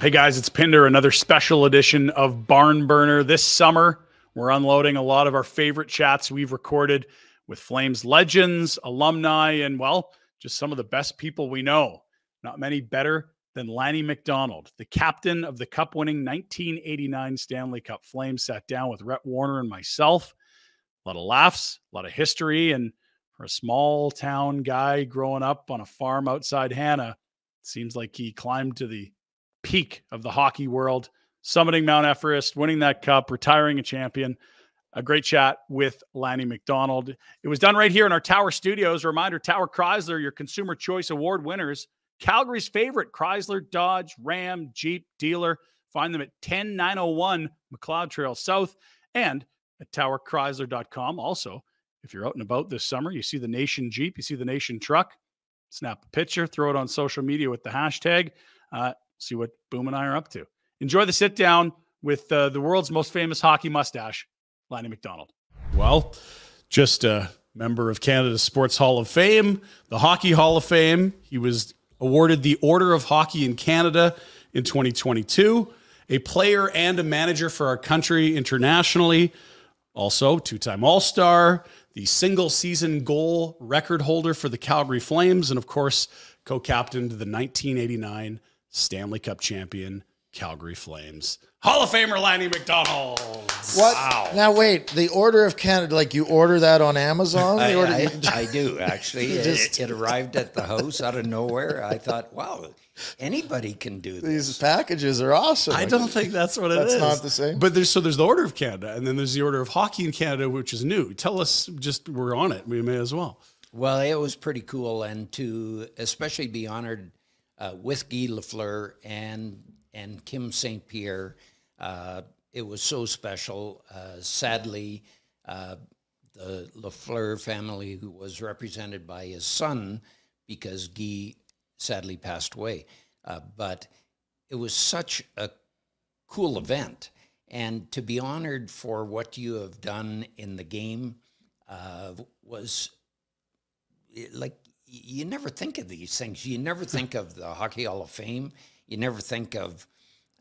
Hey guys, it's Pinder, another special edition of Barn Burner. This summer, we're unloading a lot of our favorite chats we've recorded with Flames legends, alumni, and well, just some of the best people we know. Not many better than Lanny McDonald, the captain of the cup winning 1989 Stanley Cup Flames, sat down with Rhett Warrener and myself. A lot of laughs, a lot of history, and for a small town guy growing up on a farm outside Hanna, seems like he climbed to the peak of the hockey world, summiting Mount Everest, winning that cup, retiring a champion. A great chat with Lanny McDonald. It was done right here in our Tower Studios. A reminder Tower Chrysler, your Consumer Choice Award winners, Calgary's favorite Chrysler, Dodge, Ram, Jeep dealer. Find them at 10901 Macleod Trail South and at towerchrysler.com. Also, if you're out and about this summer, you see the Nation Jeep, you see the Nation truck, snap a picture, throw it on social media with the hashtag. Uh, see what Boom and I are up to. Enjoy the sit down with uh, the world's most famous hockey mustache, Lanny McDonald. Well, just a member of Canada's Sports Hall of Fame, the Hockey Hall of Fame. He was awarded the Order of Hockey in Canada in 2022, a player and a manager for our country internationally. Also, two time All Star, the single season goal record holder for the Calgary Flames, and of course, co captained the 1989 Stanley Cup champion Calgary Flames. Hall of Famer Lanny McDonald. What? Wow. Now wait, the Order of Canada, like you order that on Amazon? I, order, I, I, do actually. Just, it, it, arrived at the house out of nowhere. I thought, wow, anybody can do this. These packages are awesome. I don't think that's what it that's is. not the same. But there's so there's the Order of Canada, and then there's the Order of Hockey in Canada, which is new. Tell us, just we're on it. We may as well. Well, it was pretty cool, and to especially be honored uh, with Guy Lafleur and and Kim St. Pierre. Uh, it was so special. Uh, sadly, uh, the Lafleur family, who was represented by his son, because Guy sadly passed away. Uh, but it was such a cool event. And to be honored for what you have done in the game uh, was like you never think of these things. You never think of the Hockey Hall of Fame. You never think of,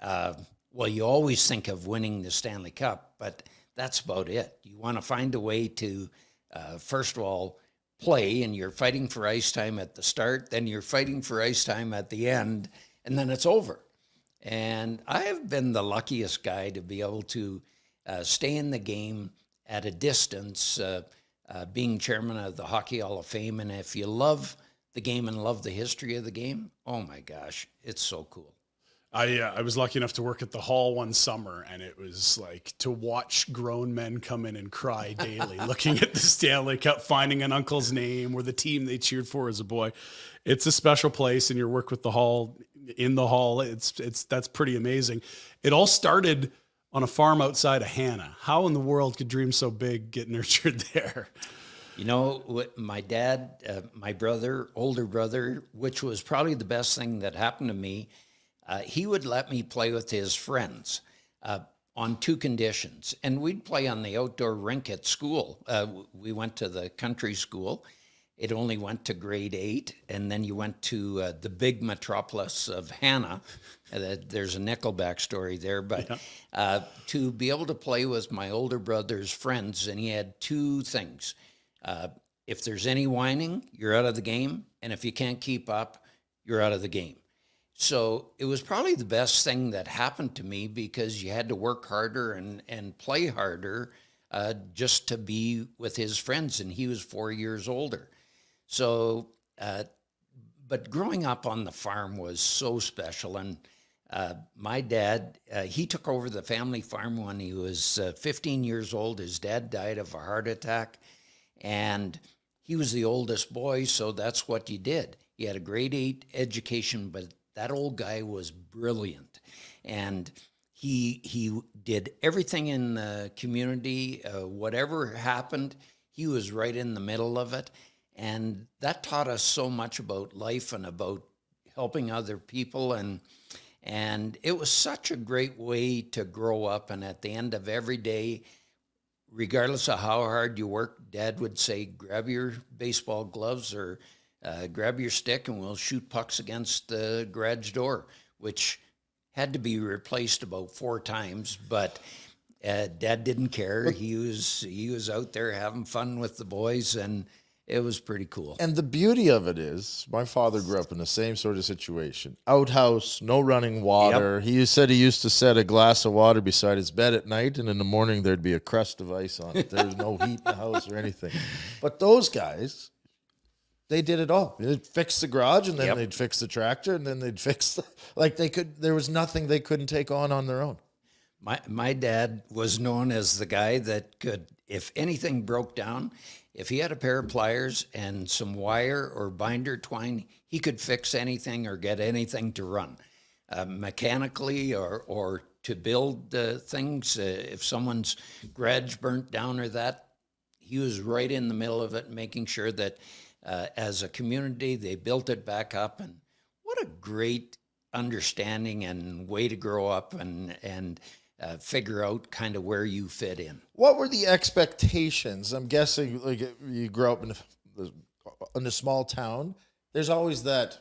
uh, well, you always think of winning the Stanley Cup, but that's about it. You want to find a way to, uh, first of all, play, and you're fighting for ice time at the start, then you're fighting for ice time at the end, and then it's over. And I have been the luckiest guy to be able to uh, stay in the game at a distance. Uh, uh, being chairman of the Hockey Hall of Fame. And if you love the game and love the history of the game, oh my gosh, it's so cool. I uh, I was lucky enough to work at the hall one summer, and it was like to watch grown men come in and cry daily, looking at the Stanley Cup, finding an uncle's name or the team they cheered for as a boy. It's a special place, and your work with the hall in the hall, it's it's that's pretty amazing. It all started on a farm outside of Hanna. How in the world could dream so big get nurtured there? You know, my dad, uh, my brother, older brother, which was probably the best thing that happened to me, uh, he would let me play with his friends uh, on two conditions. And we'd play on the outdoor rink at school. Uh, we went to the country school. It only went to grade eight, and then you went to uh, the big metropolis of Hanna, uh, there's a Nickelback story there, but yeah. uh, to be able to play with my older brother's friends, and he had two things. Uh, if there's any whining, you're out of the game. And if you can't keep up, you're out of the game. So it was probably the best thing that happened to me because you had to work harder and, and play harder uh, just to be with his friends. And he was four years older. So, uh, but growing up on the farm was so special. And uh, my dad, uh, he took over the family farm when he was uh, 15 years old. His dad died of a heart attack, and he was the oldest boy, so that's what he did. He had a grade eight education, but that old guy was brilliant, and he he did everything in the community. Uh, whatever happened, he was right in the middle of it, and that taught us so much about life and about helping other people and and it was such a great way to grow up. And at the end of every day, regardless of how hard you work, dad would say, grab your baseball gloves or uh, grab your stick and we'll shoot pucks against the garage door, which had to be replaced about four times, but uh, Dad didn't care. He was he was out there having fun with the boys, and it was pretty cool. And the beauty of it is, my father grew up in the same sort of situation. Outhouse, no running water. He said he used to set a glass of water beside his bed at night, and in the morning there'd be a crust of ice on it. There's no heat in the house or anything. But those guys, they did it all. They'd fix the garage, and then Yep. they'd fix the tractor, and then they'd fix the, like they could. There was nothing they couldn't take on on their own. My my dad was known as the guy that could, if anything broke down, if he had a pair of pliers and some wire or binder twine, he could fix anything or get anything to run, uh, mechanically or or to build uh, things. Uh, if someone's garage burnt down or that, he was right in the middle of it, making sure that uh, as a community they built it back up. And what a great understanding and way to grow up and and uh, figure out kind of where you fit in. What were the expectations? I'm guessing, like you grew up in a, in a small town. There's always that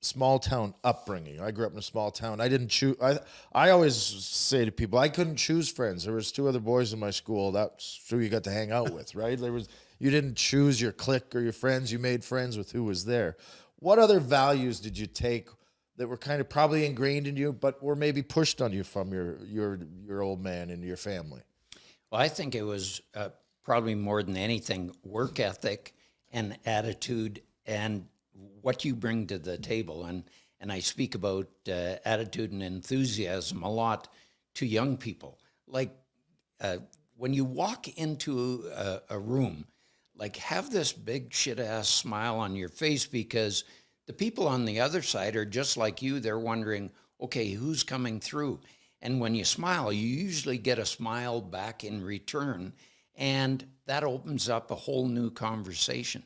small town upbringing. I grew up in a small town. I didn't choose. I I always say to people, I couldn't choose friends. There was two other boys in my school. That's who you got to hang out with, right? There was you didn't choose your clique or your friends. You made friends with who was there. What other values did you take? That were kind of probably ingrained in you, but were maybe pushed on you from your your your old man and your family. Well, I think it was uh, probably more than anything work ethic and attitude and what you bring to the table. And and I speak about uh, attitude and enthusiasm a lot to young people. Like uh, when you walk into a, a room, like have this big shit ass smile on your face because the people on the other side are just like you. They're wondering, okay, who's coming through? And when you smile, you usually get a smile back in return, and that opens up a whole new conversation.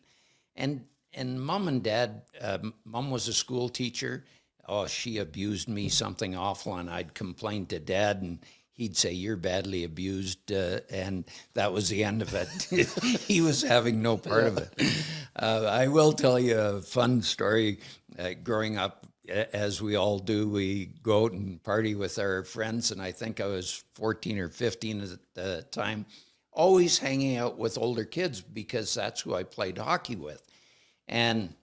And and mom and dad, uh, mom was a school teacher. Oh, she abused me something awful, and I'd complain to dad, and he'd say, "You're badly abused," uh, and that was the end of it. he was having no part of it. Uh, I will tell you a fun story. Uh, growing up, as we all do, we go out and party with our friends, and I think I was 14 or 15 at the time. Always hanging out with older kids because that's who I played hockey with, and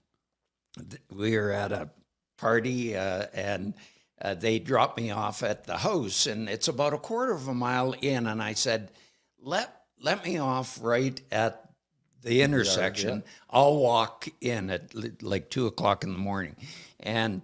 we were at a party uh, and uh, they dropped me off at the house and it's about a quarter of a mile in and i said let let me off right at the intersection. i'll walk in at li- like two o'clock in the morning. And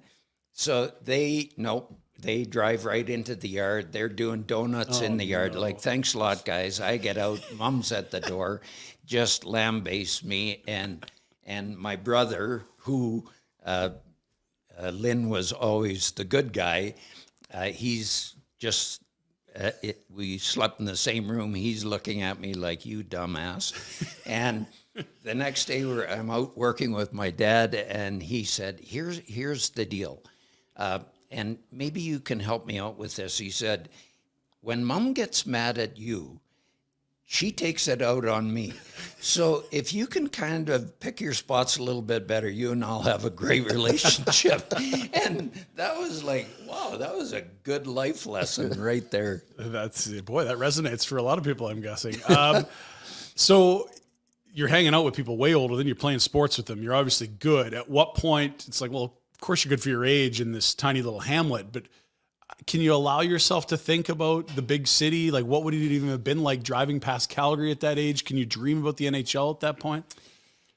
so they nope they drive right into the yard. They're doing donuts in the yard. Like thanks a lot guys. I get out. Mom's at the door. Just lambaste me and and my brother who uh, uh, Lynn was always the good guy. Uh, he's just, uh, it, we slept in the same room. He's looking at me like, you dumbass. and the next day, we're, I'm out working with my dad, and he said, here's, here's the deal. Uh, and maybe you can help me out with this. He said, when mom gets mad at you, she takes it out on me. So if you can kind of pick your spots a little bit better, you and I'll have a great relationship. and that was like, wow, that was a good life lesson right there. That's boy, that resonates for a lot of people. I'm guessing. Um, so you're hanging out with people way older than you're playing sports with them. You're obviously good. At what point it's like, well, of course you're good for your age in this tiny little hamlet, but can you allow yourself to think about the big city? Like, what would it even have been like driving past Calgary at that age? Can you dream about the NHL at that point?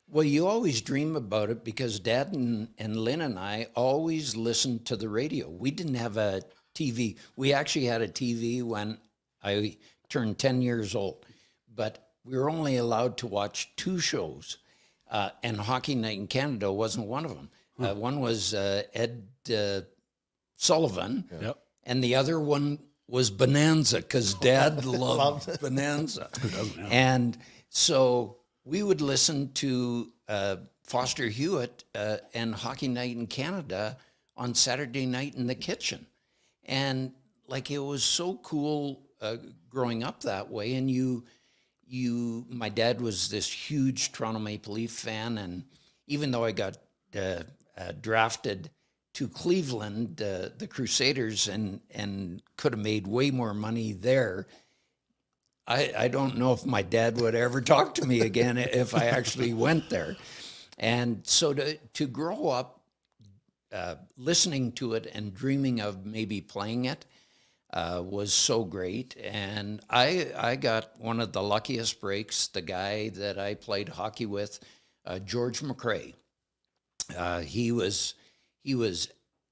Well, you always dream about it because Dad and, and Lynn and I always listened to the radio. We didn't have a TV. We actually had a TV when I turned 10 years old, but we were only allowed to watch two shows. Uh, and Hockey Night in Canada wasn't one of them. Uh, one was uh, Ed uh, Sullivan, Yep. And the other one was Bonanza because Dad loved Bonanza. And so we would listen to uh, Foster Hewitt uh, and Hockey Night in Canada on Saturday night in the kitchen. And like it was so cool uh, growing up that way. And you, you, my dad was this huge Toronto Maple Leaf fan. And even though I got uh, uh, drafted to Cleveland, uh, the Crusaders, and and could have made way more money there. I, I don't know if my dad would ever talk to me again if I actually went there. And so to, to grow up uh, listening to it and dreaming of maybe playing it uh, was so great. And I, I got one of the luckiest breaks, the guy that I played hockey with, uh, George McRae. Uh, he was he was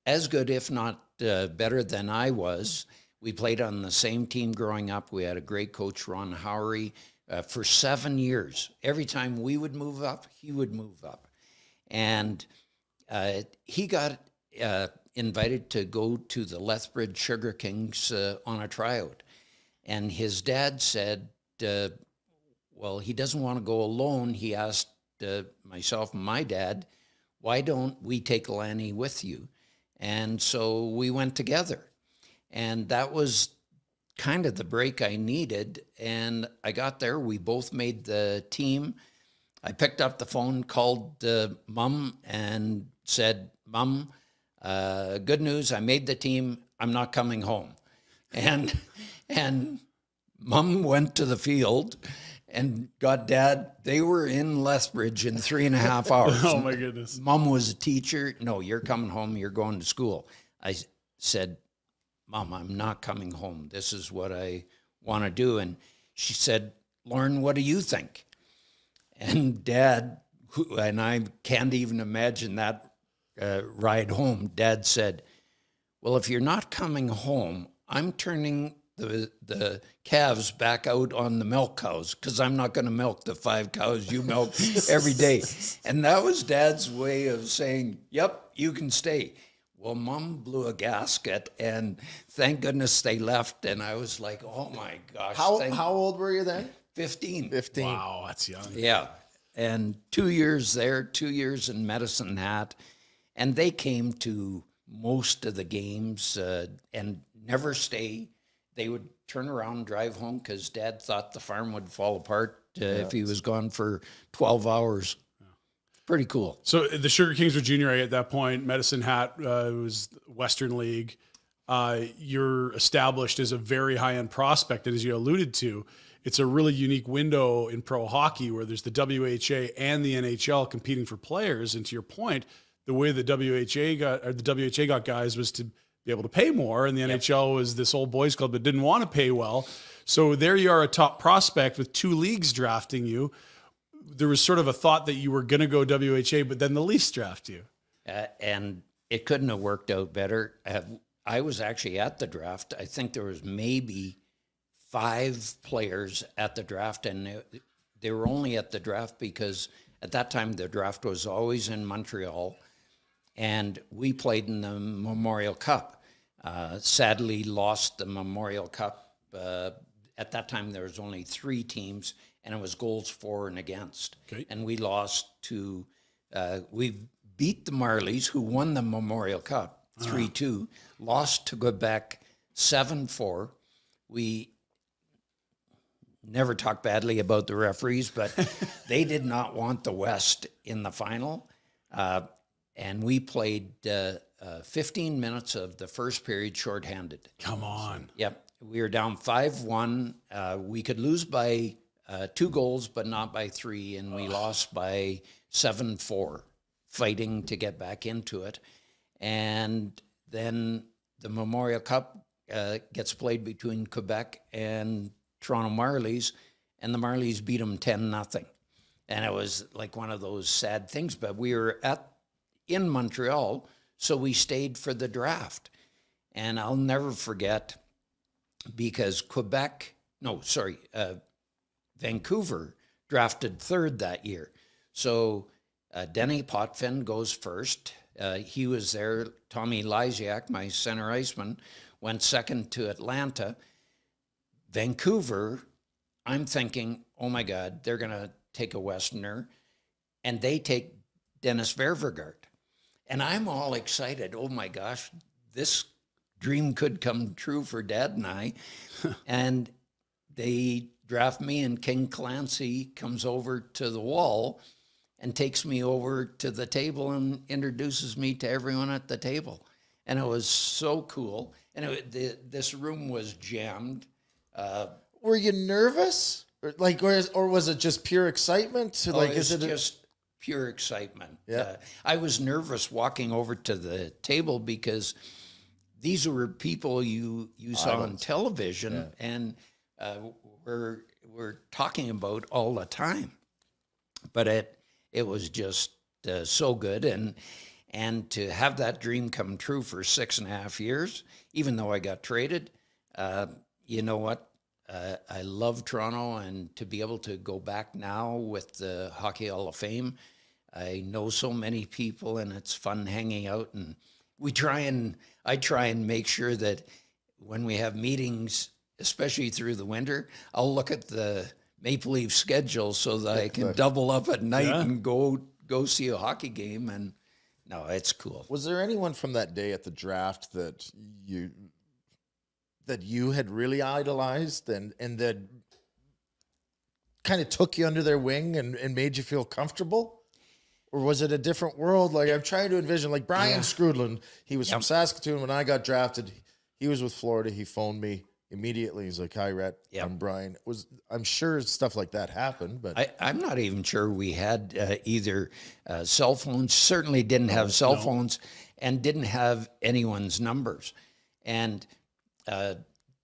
as good, if not uh, better than I was. We played on the same team growing up. We had a great coach, Ron Howery, uh, for seven years. Every time we would move up, he would move up. And uh, he got uh, invited to go to the Lethbridge Sugar Kings uh, on a tryout. And his dad said, uh, well, he doesn't want to go alone. He asked myself and my dad, why don't we take Lanny with you? And so we went together. And that was kind of the break I needed. And I got there. We both made the team. I picked up the phone, called uh, mom, and said, Mom, uh, good news. I made the team. I'm not coming home. And, and mom went to the field and got dad. They were in Lethbridge in three and a half hours. oh my goodness. Mom was a teacher. No, you're coming home. You're going to school. I said, Mom, I'm not coming home. This is what I want to do. And she said, Lauren, what do you think? And Dad, who, and I can't even imagine that uh, ride home, Dad said, Well, if you're not coming home, I'm turning the the calves back out on the milk cows because I'm not going to milk the five cows you milk every day. And that was Dad's way of saying, "Yep, you can stay." Well, Mom blew a gasket, and thank goodness they left. And I was like, "Oh my gosh!" How thank- how old were you then? Fifteen. 15. Wow, that's young. Yeah. And two years there, two years in Medicine Hat. And they came to most of the games uh, and never stay. They would turn around and drive home because dad thought the farm would fall apart uh, if he was gone for 12 hours. Pretty cool. So the Sugar Kings were junior A at that point. Medicine Hat uh, was Western League. Uh, you're established as a very high end prospect, and as you alluded to, it's a really unique window in pro hockey where there's the WHA and the NHL competing for players. And to your point, the way the WHA got or the WHA got guys was to be able to pay more, and the NHL was this old boys club that didn't want to pay well. So there you are, a top prospect with two leagues drafting you. There was sort of a thought that you were going to go WHA, but then the Leafs draft you. Uh, and it couldn't have worked out better. Uh, I was actually at the draft. I think there was maybe five players at the draft, and they, they were only at the draft because at that time the draft was always in Montreal, and we played in the Memorial Cup. Uh, sadly, lost the Memorial Cup. Uh, at that time, there was only three teams, and it was goals for and against. Okay. And we lost to, uh, we beat the Marlies, who won the Memorial Cup 3 2, lost to Quebec 7 4. We never talk badly about the referees, but they did not want the West in the final. Uh, and we played uh, uh, 15 minutes of the first period shorthanded. Come on. Yep. We were down 5 1. Uh, we could lose by uh, two goals, but not by three. And we lost by 7 4, fighting to get back into it. And then the Memorial Cup uh, gets played between Quebec and Toronto Marlies, and the Marlies beat them 10 nothing. And it was like one of those sad things, but we were at in Montreal, so we stayed for the draft. And I'll never forget because Quebec, no, sorry, uh, Vancouver drafted third that year. So uh, Denny Potvin goes first. Uh, he was there. Tommy Lysiak, my center iceman, went second to Atlanta. Vancouver, I'm thinking, oh my God, they're going to take a Westerner. And they take Dennis Ververgaert. And I'm all excited. Oh my gosh, this dream could come true for Dad and I. and they draft me, and King Clancy comes over to the wall and takes me over to the table and introduces me to everyone at the table. And it was so cool. And it, the, this room was jammed. Uh, Were you nervous, or like, or, is, or was it just pure excitement? oh, like, is it? just pure excitement. Yeah. Uh, I was nervous walking over to the table because these were people you you saw on television and uh, were were talking about all the time. But it it was just uh, so good and and to have that dream come true for six and a half years, even though I got traded, uh, you know what? Uh, I love Toronto, and to be able to go back now with the Hockey Hall of Fame, I know so many people, and it's fun hanging out. And we try and I try and make sure that when we have meetings, especially through the winter, I'll look at the Maple Leaf schedule so that I can double up at night Yeah. and go go see a hockey game. And no, it's cool. Was there anyone from that day at the draft that you that you had really idolized and and that kind of took you under their wing and, and made you feel comfortable? Or was it a different world? Like I'm trying to envision like Brian Skrudland, he was from Saskatoon when I got drafted. He was with Florida. He phoned me immediately. He's like, Hi Rhett, Yep. I'm Brian. Was I'm sure stuff like that happened, but I, I'm not even sure we had uh, either uh, cell phones, certainly didn't have cell phones, and didn't have anyone's numbers. And uh,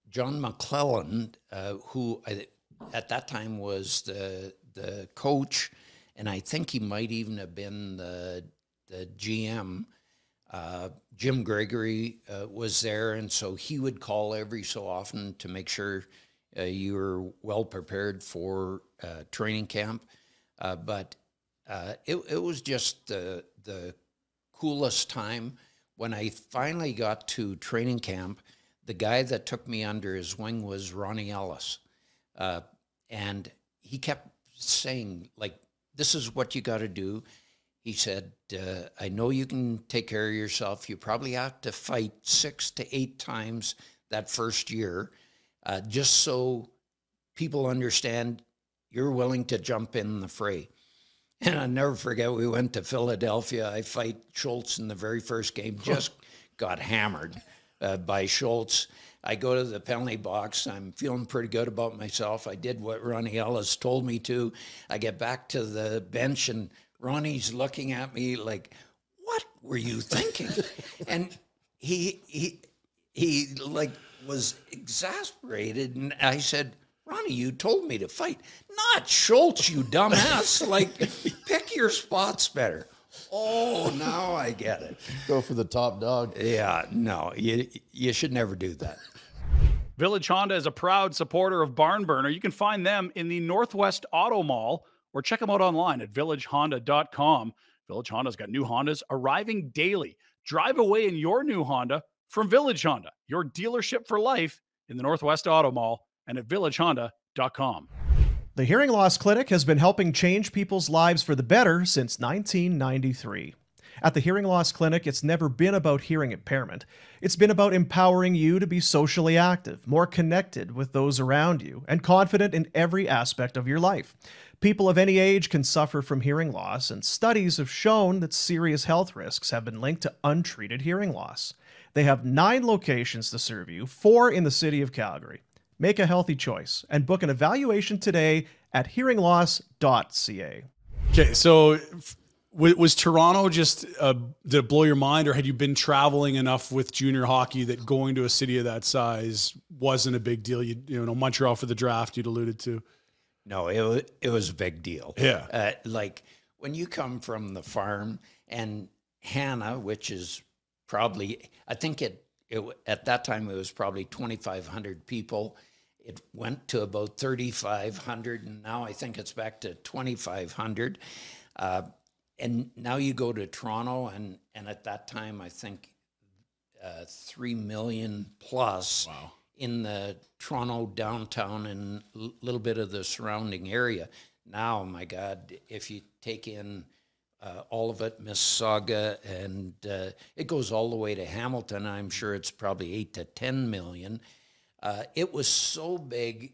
John McLellan, uh, who I, at that time was the, the coach, and I think he might even have been the, the GM. Uh, Jim Gregory uh, was there, and so he would call every so often to make sure uh, you were well prepared for uh, training camp. Uh, but uh, it, it was just the the coolest time when I finally got to training camp. The guy that took me under his wing was Ronnie Ellis, and he kept saying like, "This is what you got to do." He said, uh, I know you can take care of yourself. You probably have to fight six to eight times that first year, uh, just so people understand you're willing to jump in the fray. And I'll never forget, we went to Philadelphia. I fight Schultz in the very first game, just got hammered uh, by Schultz. I go to the penalty box. I'm feeling pretty good about myself. I did what Ronnie Ellis told me to. I get back to the bench, and Ronnie's looking at me like, "What were you thinking?" and he he he like was exasperated, and I said, "Ronnie, you told me to fight, not Schultz, you dumbass. like, pick your spots better." Oh, now I get it. go for the top dog. Yeah, no, you you should never do that. Village Honda is a proud supporter of Barn Burner. You can find them in the Northwest Auto Mall or check them out online at villagehonda.com. Village Honda's got new Hondas arriving daily. Drive away in your new Honda from Village Honda, your dealership for life in the Northwest Auto Mall and at villagehonda.com. The Hearing Loss Clinic has been helping change people's lives for the better since 1993. At the Hearing Loss Clinic, it's never been about hearing impairment. It's been about empowering you to be socially active, more connected with those around you, and confident in every aspect of your life. People of any age can suffer from hearing loss, and studies have shown that serious health risks have been linked to untreated hearing loss. They have nine locations to serve you, four in the city of Calgary. Make a healthy choice and book an evaluation today at hearingloss.ca. Okay, so f- w- was Toronto just uh, did it blow your mind, or had you been traveling enough with junior hockey that going to a city of that size wasn't a big deal? You, you know, Montreal for the draft you'd alluded to. No, it was, it was a big deal. Yeah. Uh, like when you come from the farm and Hanna, which is probably, I think it, it at that time it was probably 2,500 people. It went to about 3,500, and now I think it's back to 2,500. Uh, and now you go to Toronto, and, and at that time, I think uh, 3 million plus in the Toronto downtown and a little bit of the surrounding area. Now, my God, if you take in uh, all of it, Mississauga, and uh, it goes all the way to Hamilton, I'm sure it's probably 8 to 10 million. Uh, it was so big,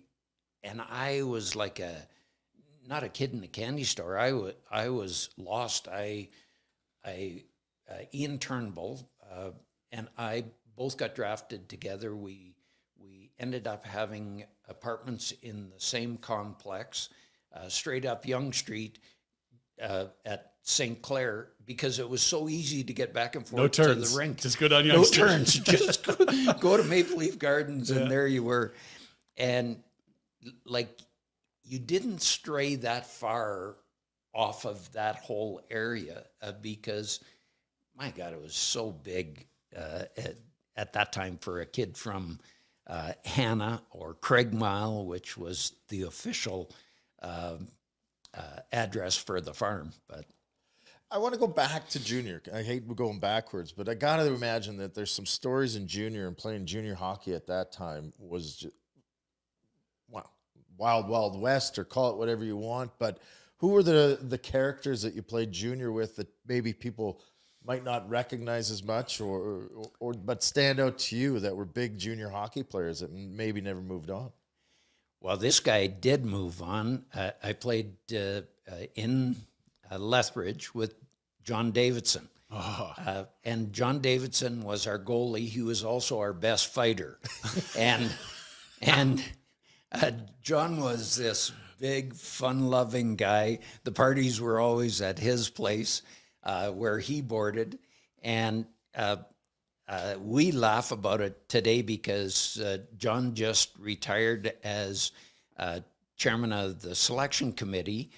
and I was like a not a kid in a candy store. I wa- I was lost. I, I, uh, Ian Turnbull uh, and I both got drafted together. We we ended up having apartments in the same complex, uh, straight up Yonge Street uh, at St. Clair, because it was so easy to get back and forth No to turns. the rink. Just go down no turns. Just go, go to Maple Leaf Gardens, and there you were. And like, you didn't stray that far off of that whole area uh, because, my God, it was so big uh, at, at that time for a kid from uh, Hanna or Craigmyle, which was the official um uh, address for the farm. But I want to go back to junior. I hate going backwards, but I got to imagine that there's some stories in junior and playing junior hockey at that time was just, wow, wild, wild west, or call it whatever you want. But who were the the characters that you played junior with that maybe people might not recognize as much, or or, or but stand out to you that were big junior hockey players that maybe never moved on? Well, this guy did move on. Uh, I played uh, uh, in uh, Lethbridge with John Davidson. Uh, and John Davidson was our goalie. He was also our best fighter. and and uh, John was this big, fun loving guy. The parties were always at his place uh, where he boarded. And uh, we laugh about it today because uh, John just retired as uh, chairman of the selection committee,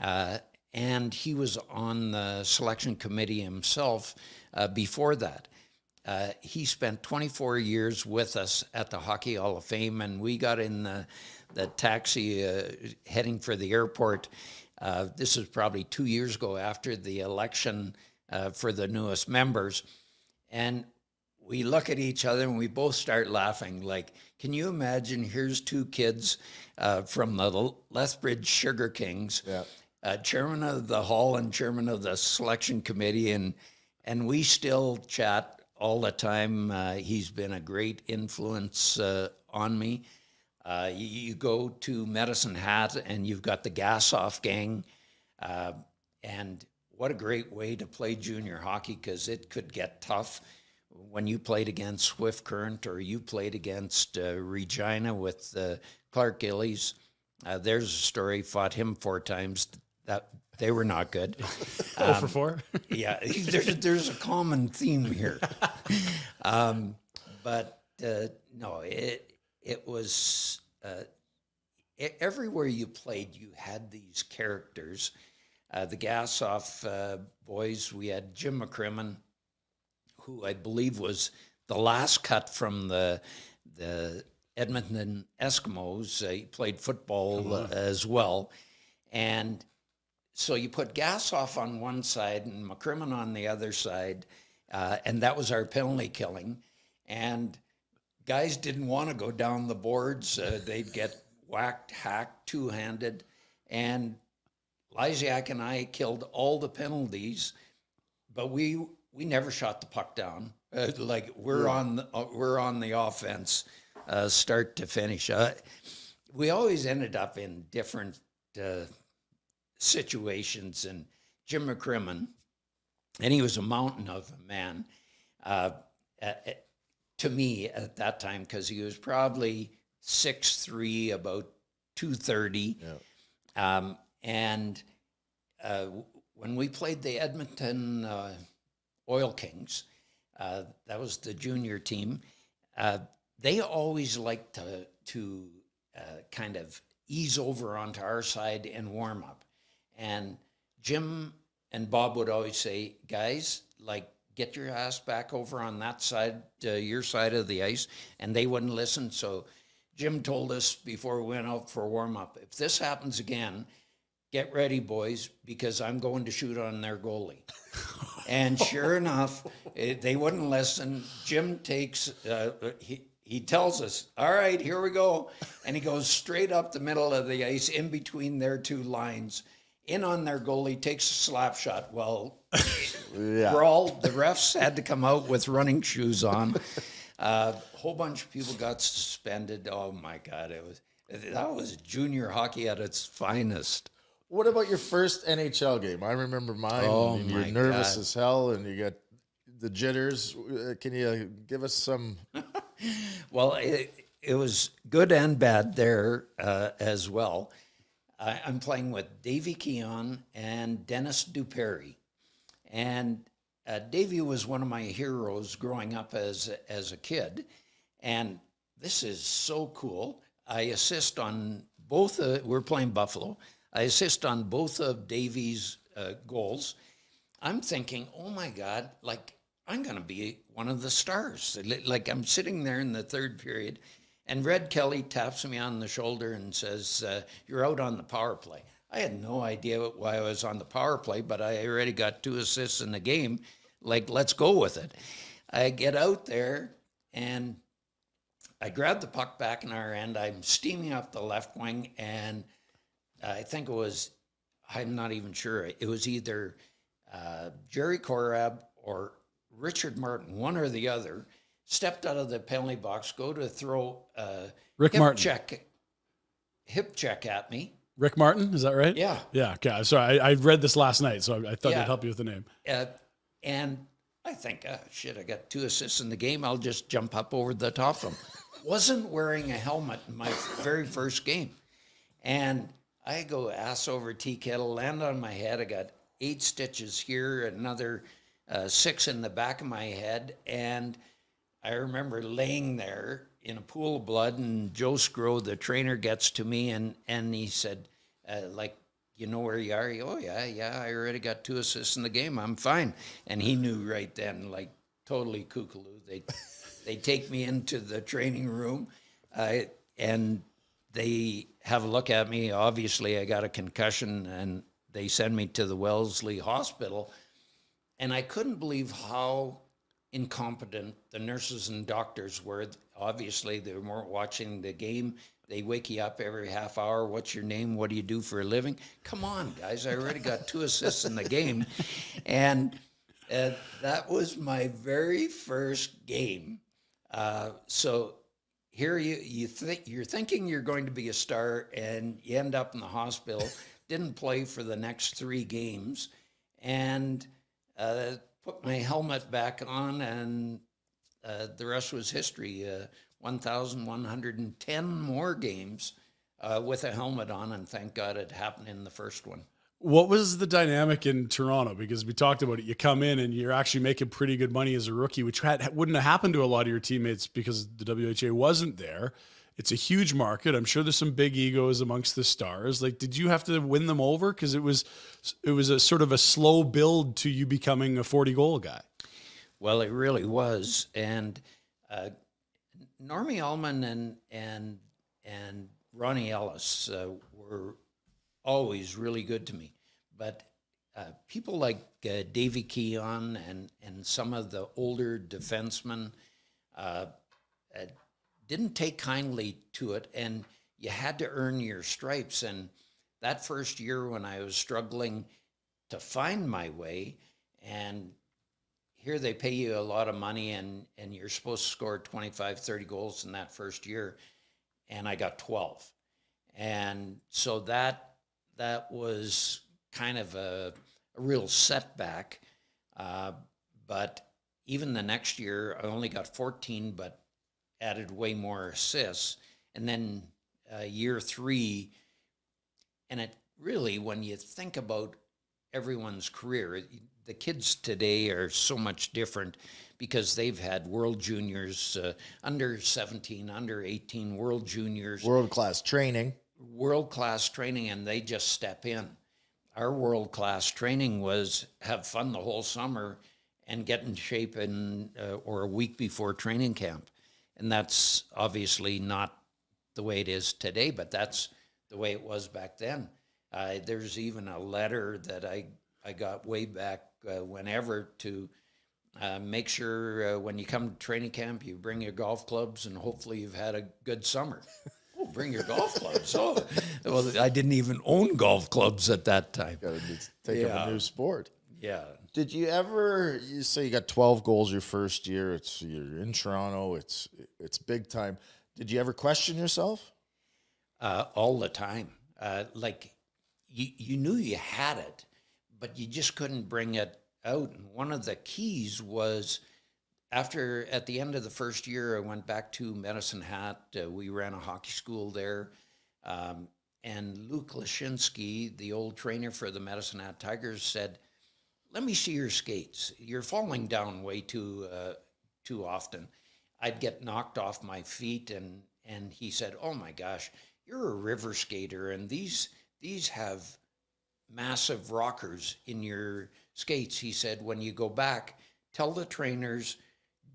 uh, and he was on the selection committee himself uh, before that. Uh, he spent 24 years with us at the Hockey Hall of Fame, and we got in the, the taxi heading for the airport. This is probably two years ago after the election for the newest members. And we look at each other and we both start laughing. Like, can you imagine? Here's two kids uh, from the Lethbridge Sugar Kings, Yeah. uh, chairman of the hall and chairman of the selection committee, and and we still chat all the time. Uh, he's been a great influence uh, on me. Uh, you, you go to Medicine Hat and you've got the Gassoff Gang, uh, and what a great way to play junior hockey because it could get tough when you played against Swift Current or you played against uh, Regina with uh, Clark Gillies. Uh, there's a story. Fought him four times. That they were not good. Oh for four. yeah, there's there's a common theme here. um, but uh, no, it it was uh, e- everywhere you played, you had these characters. Uh, the Gassoff uh, boys, we had Jim McCrimmon, who I believe was the last cut from the the Edmonton Eskimos. Uh, he played football uh, as well, and so you put Gassoff on one side and McCrimmon on the other side, uh, and that was our penalty killing. And guys didn't want to go down the boards; uh, they'd get whacked, hacked, two-handed, and Lysiak and I killed all the penalties, but we we never shot the puck down. Uh, like we're on the, uh, we're on the offense, uh, start to finish. Uh, we always ended up in different uh, situations. And Jim McCrimmon, and he was a mountain of a man uh, to me at that time because he was probably six three, about two thirty. Um, and uh, when we played the Edmonton uh, Oil Kings, uh, that was the junior team. Uh, they always liked to to uh, kind of ease over onto our side and warm up. And Jim and Bob would always say, "Guys, like." Get your ass back over on that side, uh, your side of the ice, and they wouldn't listen. So, Jim told us before we went out for warm up, if this happens again, get ready, boys, because I'm going to shoot on their goalie. and sure enough, eh, they wouldn't listen. Jim takes, uh, he, he tells us, all right, here we go. And he goes straight up the middle of the ice in between their two lines, in on their goalie, takes a slap shot. Well, Yeah. we're all, the refs had to come out with running shoes on. A whole bunch of people got suspended. Oh my God, it was, that was junior hockey at its finest. What about your first NHL game? I remember mine. Oh, and you're my nervous God. as hell, and you get the jitters. Uh, Can you give us some? Well, it, it was good and bad there uh, as well. I, I'm playing with Davy Keon and Dennis Dupere. And uh, Davy was one of my heroes growing up as, as a kid. And this is so cool. I assist on both, uh, we're playing Buffalo. I assist on both of Davy's uh, goals. I'm thinking, oh my God, like I'm going to be one of the stars. Like I'm sitting there in the third period, and Red Kelly taps me on the shoulder and says, uh, You're out on the power play. I had no idea why I was on the power play, but I already got two assists in the game. Like, let's go with it. I get out there and I grab the puck back in our end. I'm steaming up the left wing, and I think it was, I'm not even sure, it was either uh, Jerry Korab or Richard Martin, one or the other, stepped out of the penalty box, go to throw a Rick hip Martin. check, hip check at me. Rick Martin, is that right? Yeah. Yeah. Okay. I'm Sorry, I, I read this last night, so I, I thought Yeah. I'd help you with the name. Uh, and I think, uh, shit, I got two assists in the game. I'll just jump up over the top of him. Wasn't wearing a helmet in my very first game. And I go ass over tea kettle, land on my head. I got eight stitches here, another uh, six in the back of my head. And I remember laying there in a pool of blood, and Joe Sgro, the trainer, gets to me and, and he said, uh, like, you know where you are? Oh, yeah, yeah, I already got two assists in the game. I'm fine. And he knew right then, like, totally kookaloo. They, they take me into the training room uh, and they have a look at me. Obviously, I got a concussion and they send me to the Wellesley Hospital. And I couldn't believe how incompetent the nurses and doctors were. Obviously, they weren't watching the game. They wake you up every half hour. What's your name? What do you do for a living? Come on, guys. I already got two assists in the game. And uh, that was my very first game. Uh, so here you you think you're thinking you're going to be a star and you end up in the hospital. Didn't play for the next three games. And uh, put my helmet back on and uh, the rest was history. Uh, 1110 more games uh, with a helmet on and thank god it happened in the first one What was the dynamic in Toronto? Because we talked about it. You come in and you're actually making pretty good money as a rookie, which had, wouldn't have happened to a lot of your teammates because the WHA wasn't there. It's a huge market. I'm sure there's some big egos amongst the stars. Like, did you have to win them over? Because it was, it was a sort of a slow build to you becoming a 40 goal guy. Well, it really was, and uh, Normie Ullman and and and Ronnie Ellis uh, were always really good to me. But uh, people like uh, Davy Keon and and some of the older defensemen uh, uh, didn't take kindly to it, and you had to earn your stripes. And that first year, when I was struggling to find my way, and here they pay you a lot of money and and you're supposed to score 25 30 goals in that first year and i got 12 and so that that was kind of a, a real setback uh, but even the next year i only got 14 but added way more assists and then uh, year three and it really when you think about everyone's career the kids today are so much different because they've had world juniors uh, under 17 under 18 world juniors World class training. World class training and they just step in. Our world class training was have fun the whole summer and get in shape in uh, or a week before training camp. And that's obviously not the way it is today but that's the way it was back then. Uh, there's even a letter that I I got way back uh, whenever to uh, make sure uh, when you come to training camp you bring your golf clubs and hopefully you've had a good summer. bring your golf clubs. Oh, well, I didn't even own golf clubs at that time. Got to take up a new sport. Yeah. Did you ever? You say you got twelve goals your first year. It's you're in Toronto. It's it's big time. Did you ever question yourself? uh, all the time. Uh, like you, you knew you had it, but you just couldn't bring it out. And one of the keys was after, at the end of the first year, I went back to Medicine Hat. Uh, we ran a hockey school there. Um, and Luke Lashinsky, the old trainer for the Medicine Hat Tigers, said, "Let me see your skates. You're falling down way too uh, too often." I'd get knocked off my feet, and and he said, "Oh my gosh, you're a river skater, and these these have massive rockers in your skates." He said, "When you go back, tell the trainers."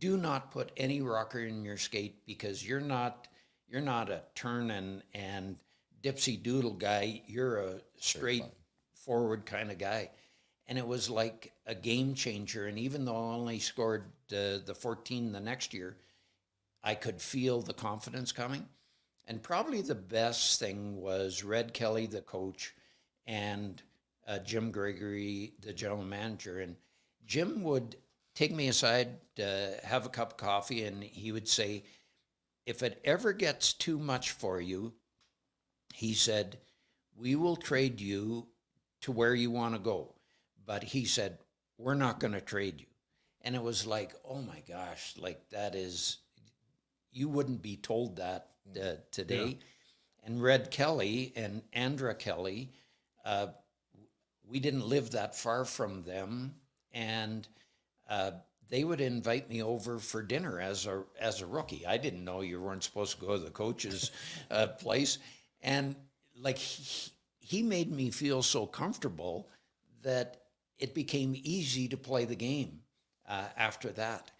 Do not put any rocker in your skate because you're not you're not a turn and and dipsy doodle guy. You're a straight forward kind of guy. And it was like a game changer. And even though I only scored uh, the 14 the next year, I could feel the confidence coming. And probably the best thing was Red Kelly, the coach, and uh, Jim Gregory, the general manager. And Jim would take me aside, uh, have a cup of coffee, and he would say, If it ever gets too much for you, he said, We will trade you to where you want to go. But he said, We're not going to trade you. And it was like, Oh my gosh, like that is, you wouldn't be told that uh, today. Yeah. And Red Kelly and Andra Kelly, uh, we didn't live that far from them. And uh, they would invite me over for dinner as a as a rookie. I didn't know you weren't supposed to go to the coach's uh, place, and like he, he made me feel so comfortable that it became easy to play the game uh, after that.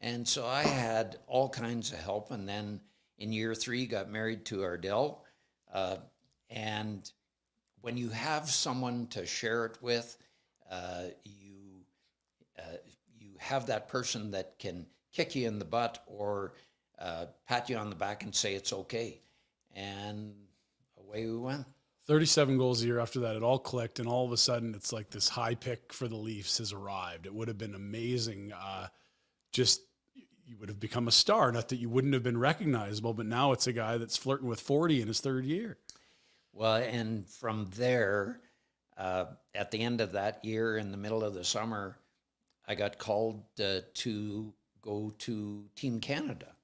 And so I had all kinds of help. And then in year three, got married to Ardell. Uh, and when you have someone to share it with, uh, you uh, you have that person that can kick you in the butt or uh, pat you on the back and say it's okay. And away we went. 37 goals a year after that, it all clicked, and all of a sudden, it's like this high pick for the Leafs has arrived. It would have been amazing. Uh, just you would have become a star. Not that you wouldn't have been recognizable, but now it's a guy that's flirting with 40 in his third year. Well, and from there, uh, at the end of that year, in the middle of the summer, I got called uh, to go to Team Canada.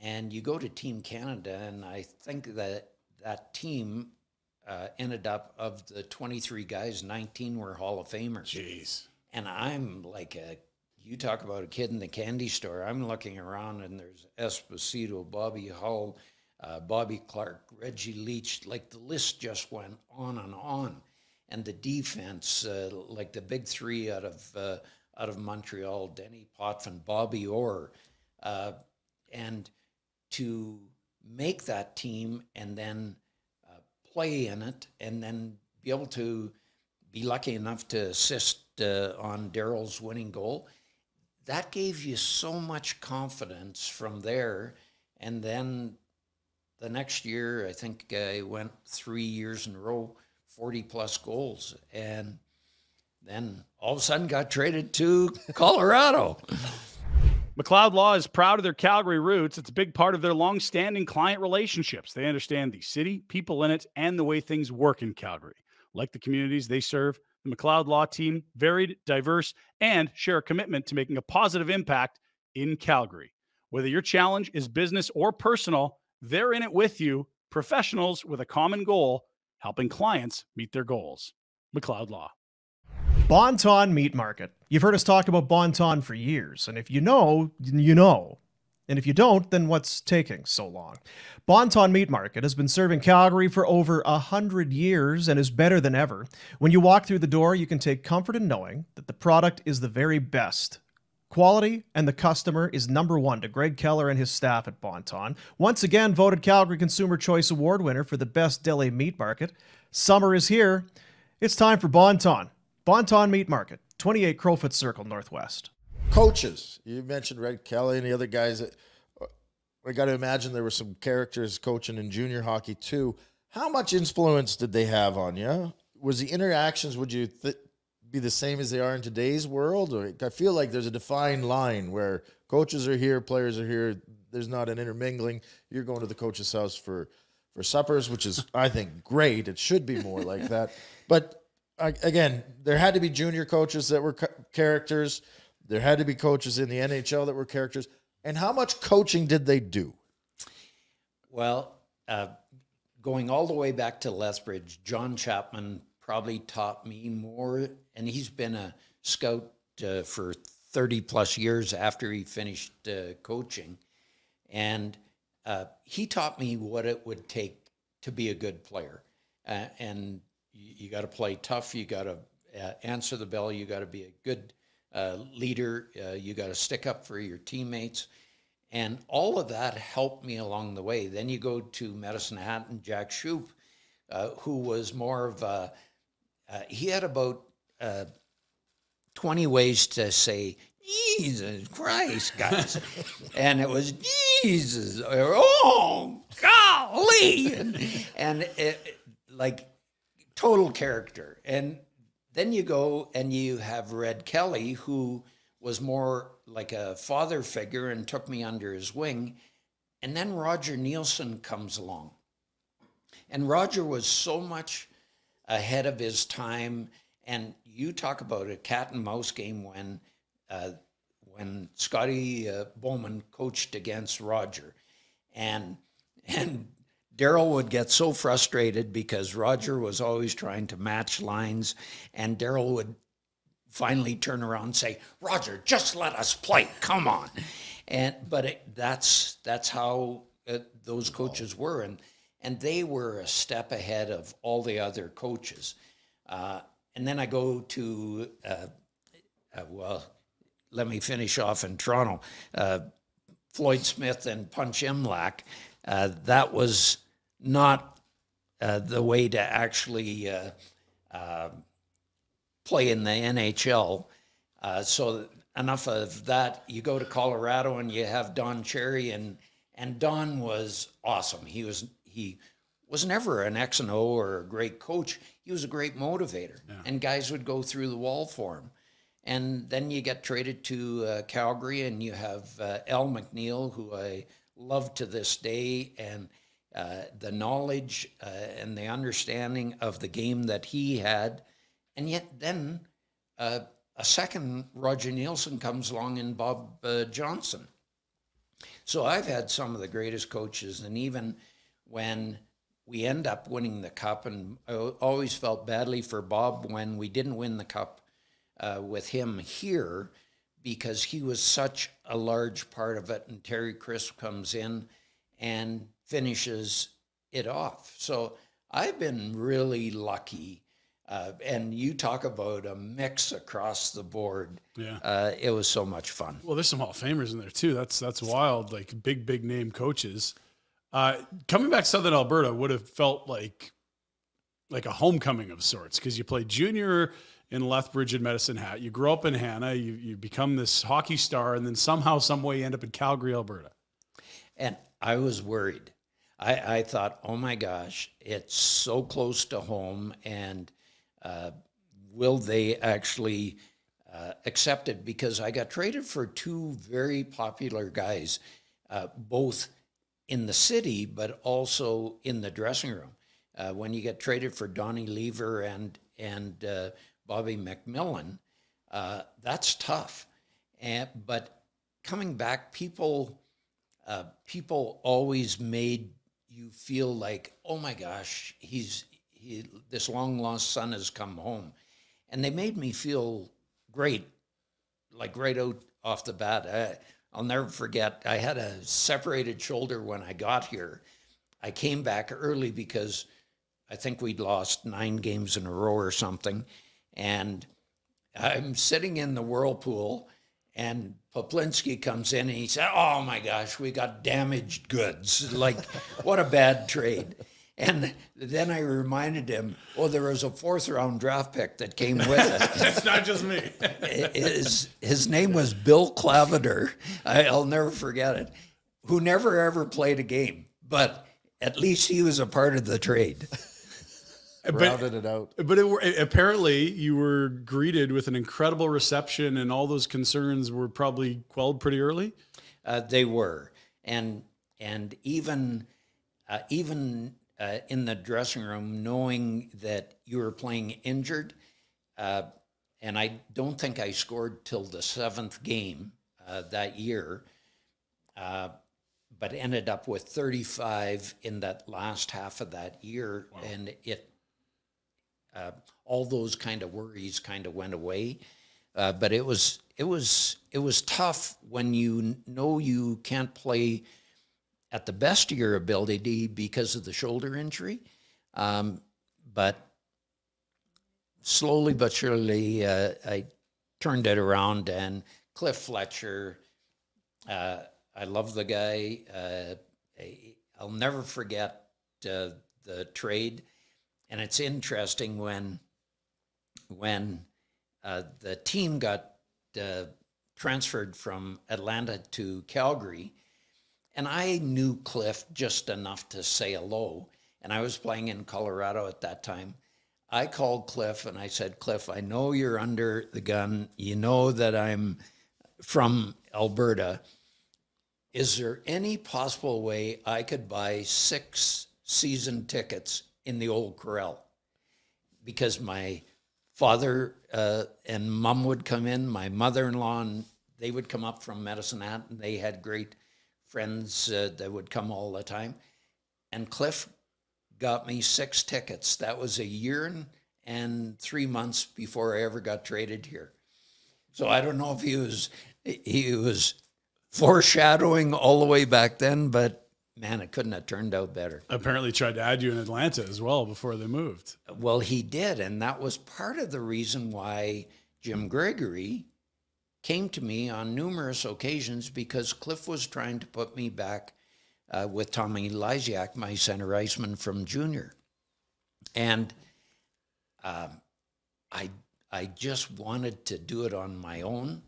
And you go to Team Canada, and I think that that team uh, ended up of the 23 guys, 19 were Hall of Famers. Jeez. And I'm like a, you talk about a kid in the candy store. I'm looking around and there's Esposito, Bobby Hull, uh, Bobby Clarke, Reggie Leach. Like the list just went on and on. And the defense, uh, like the big three out of uh, out of Montreal, Denny Potvin, Bobby Orr, uh, and to make that team and then uh, play in it and then be able to be lucky enough to assist uh, on Daryl's winning goal. That gave you so much confidence from there. And then the next year, I think I went three years in a row, 40 plus goals. And then all of a sudden got traded to Colorado. McLeod Law is proud of their Calgary roots. It's a big part of their long-standing client relationships. They understand the city, people in it, and the way things work in Calgary. Like the communities they serve, the McLeod Law team varied, diverse, and share a commitment to making a positive impact in Calgary. Whether your challenge is business or personal, they're in it with you, professionals with a common goal, helping clients meet their goals. McLeod Law. Bon-Ton Meat Market. You've heard us talk about Bon-Ton for years, and if you know, you know. And if you don't, then what's taking so long? Bon-Ton Meat Market has been serving Calgary for over a hundred years and is better than ever. When you walk through the door, you can take comfort in knowing that the product is the very best. Quality and the customer is number one to Greg Keller and his staff at Bon-Ton. Once again, voted Calgary Consumer Choice Award winner for the best deli meat market. Summer is here. It's time for Bon-Ton. Bon-Ton Meat Market, 28 Crowfoot Circle Northwest. Coaches, you mentioned Red Kelly and the other guys. That, uh, I got to imagine there were some characters coaching in junior hockey too. How much influence did they have on you? Was the interactions, would you th- be the same as they are in today's world? Or I feel like there's a defined line where coaches are here, players are here. There's not an intermingling. You're going to the coach's house for for suppers, which is I think great. It should be more like that. But again, there had to be junior coaches that were characters. There had to be coaches in the NHL that were characters. And how much coaching did they do? Well, uh, going all the way back to Lethbridge, John Chapman probably taught me more, and he's been a scout uh, for 30 plus years after he finished uh, coaching. And uh, he taught me what it would take to be a good player. Uh, and you, you got to play tough, you got to uh, answer the bell, you got to be a good uh, leader, you got to stick up for your teammates. And all of that helped me along the way. Then you go to Medicine Hat and Jack Shupe, uh, who was more of a, uh, he had about uh, 20 ways to say, Jesus Christ, guys. and it was, Jesus, or, oh, golly. And, and it, like total character. And then you go and you have Red Kelly, who was more like a father figure and took me under his wing. And then Roger Neilson comes along. And Roger was so much ahead of his time. And you talk about a cat and mouse game when uh, when Scotty uh, Bowman coached against Roger, and and Daryl would get so frustrated because Roger was always trying to match lines, and Daryl would finally turn around and say, "Roger, just let us play. Come on." And but it, that's that's how uh, those coaches were, and and they were a step ahead of all the other coaches. Uh, and then I go to uh, uh well, let me finish off in Toronto. Uh, Floyd Smith and Punch Imlach. Uh, that was not the way to actually play in the NHL. Uh, so enough of that. You go to Colorado and you have Don Cherry, and and Don was awesome. He was he was never an X and O or a great coach. He was a great motivator, yeah. and guys would go through the wall for him. And then you get traded to uh, Calgary, and you have uh, Al MacNeil, who I love to this day, and uh, the knowledge uh, and the understanding of the game that he had and yet then uh, a second Roger Neilson comes along and Bob uh, Johnson. So I've had some of the greatest coaches, and even when we end up winning the cup, and I always felt badly for Bob when we didn't win the cup uh, with him here because he was such a large part of it, and Terry Crisp comes in and finishes it off. So I've been really lucky uh, and you talk about a mix across the board. Yeah, uh, it was so much fun. Well, there's some Hall of Famers in there too. That's that's wild. Like big, big name coaches. Uh, coming back to Southern Alberta would have felt like like a homecoming of sorts because you played junior in Lethbridge and Medicine Hat. You grow up in Hanna. You you become this hockey star, and then somehow, some way, you end up in Calgary, Alberta. And I was worried. I, I thought, oh my gosh, it's so close to home, and uh, will they actually uh, accept it? Because I got traded for two very popular guys, uh, both in the city, but also in the dressing room. Uh, when you get traded for Donnie Lever and, and uh, Bobby MacMillan, uh, that's tough. And, but coming back, people, people always made you feel like, oh my gosh, he's he, this long lost son has come home. And they made me feel great, like right out off the bat. I, I'll never forget, I had a separated shoulder when I got here. I came back early because I think we'd lost nine games in a row or something. And I'm sitting in the whirlpool, and Peplinski comes in and he said, Oh my gosh, we got damaged goods. Like, what a bad trade. And then I reminded him, oh, there was a fourth round draft pick that came with it. it's not just me. his, his name was Bill Claviter. I'll never forget it, who never ever played a game, but at least he was a part of the trade. Rounded it out. But it, apparently, you were greeted with an incredible reception, and all those concerns were probably quelled pretty early. Uh, they were, and and even uh, even uh, in the dressing room knowing that you were playing injured. Uh, and I don't think I scored till the seventh game uh, that year, uh, but ended up with 35 in that last half of that year. And it, uh, all those kind of worries kind of went away. Uh, but it was it was it was tough when you know you can't play at the best of your ability because of the shoulder injury. Um, but slowly but surely, uh, I turned it around. And Cliff Fletcher, uh, I love the guy. Uh, I'll never forget uh, the trade. And it's interesting when when uh, the team got uh, transferred from Atlanta to Calgary and I knew Cliff just enough to say hello. And I was playing in Colorado at that time. I called Cliff and I said, Cliff, I know you're under the gun. You know that I'm from Alberta. Is there any possible way I could buy six season tickets in the old corral? Because my father uh, and mom would come in, my mother in law, and they would come up from Medicine Hat, and they had great friends uh, that would come all the time. And Cliff got me six tickets. That was a year and three months before I ever got traded here. So I don't know if he was he was foreshadowing all the way back then, but man, it couldn't have turned out better. Apparently, tried to add you in Atlanta as well before they moved. Well, he did, and that was part of the reason why Jim Gregory came to me on numerous occasions because Cliff was trying to put me back uh, with Tommy Lysiak, my center iceman from junior. And uh, I, I just wanted to do it on my own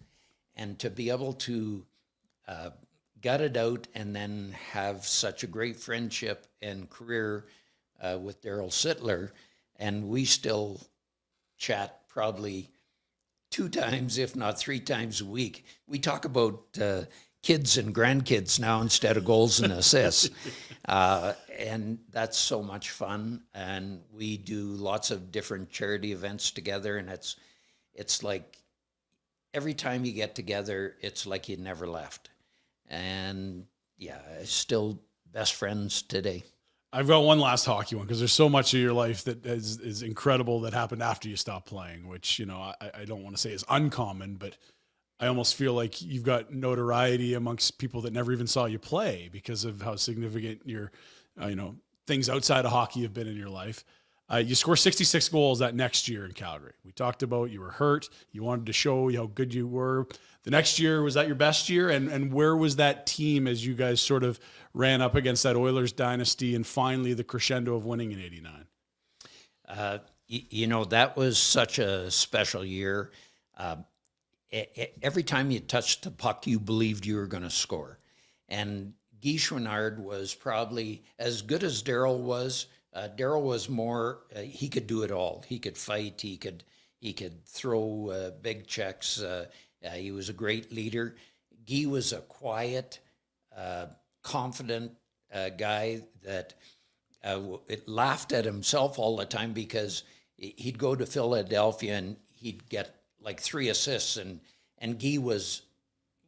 and to be able to uh, gut it out and then have such a great friendship and career uh, with Daryl Sittler. And we still chat probably two times, if not three times a week. We talk about uh, kids and grandkids now instead of goals and assists. Uh, and that's so much fun. And we do lots of different charity events together. And it's, it's like every time you get together, it's like you never left. And yeah, still best friends today. I've got one last hockey one because there's so much of your life that is, is incredible that happened after you stopped playing, which, you know, I, I don't want to say is uncommon, but I almost feel like you've got notoriety amongst people that never even saw you play because of how significant your, uh, you know, things outside of hockey have been in your life. Uh, you score 66 goals that next year in Calgary. We talked about you were hurt. You wanted to show how good you were. The next year was that your best year, and and where was that team as you guys sort of ran up against that Oilers dynasty and finally the crescendo of winning in '89? Uh, you, know that was such a special year. Uh, every time you touched the puck, you believed you were going to score, and Guy Chouinard was probably as good as Daryl was. Uh, Daryl was more; uh, he could do it all. He could fight. He could he could throw uh, big checks uh, uh, he was a great leader. Guy was a quiet, uh, confident guy that it laughed at himself all the time because he'd go to Philadelphia and he'd get like three assists, and and Guy was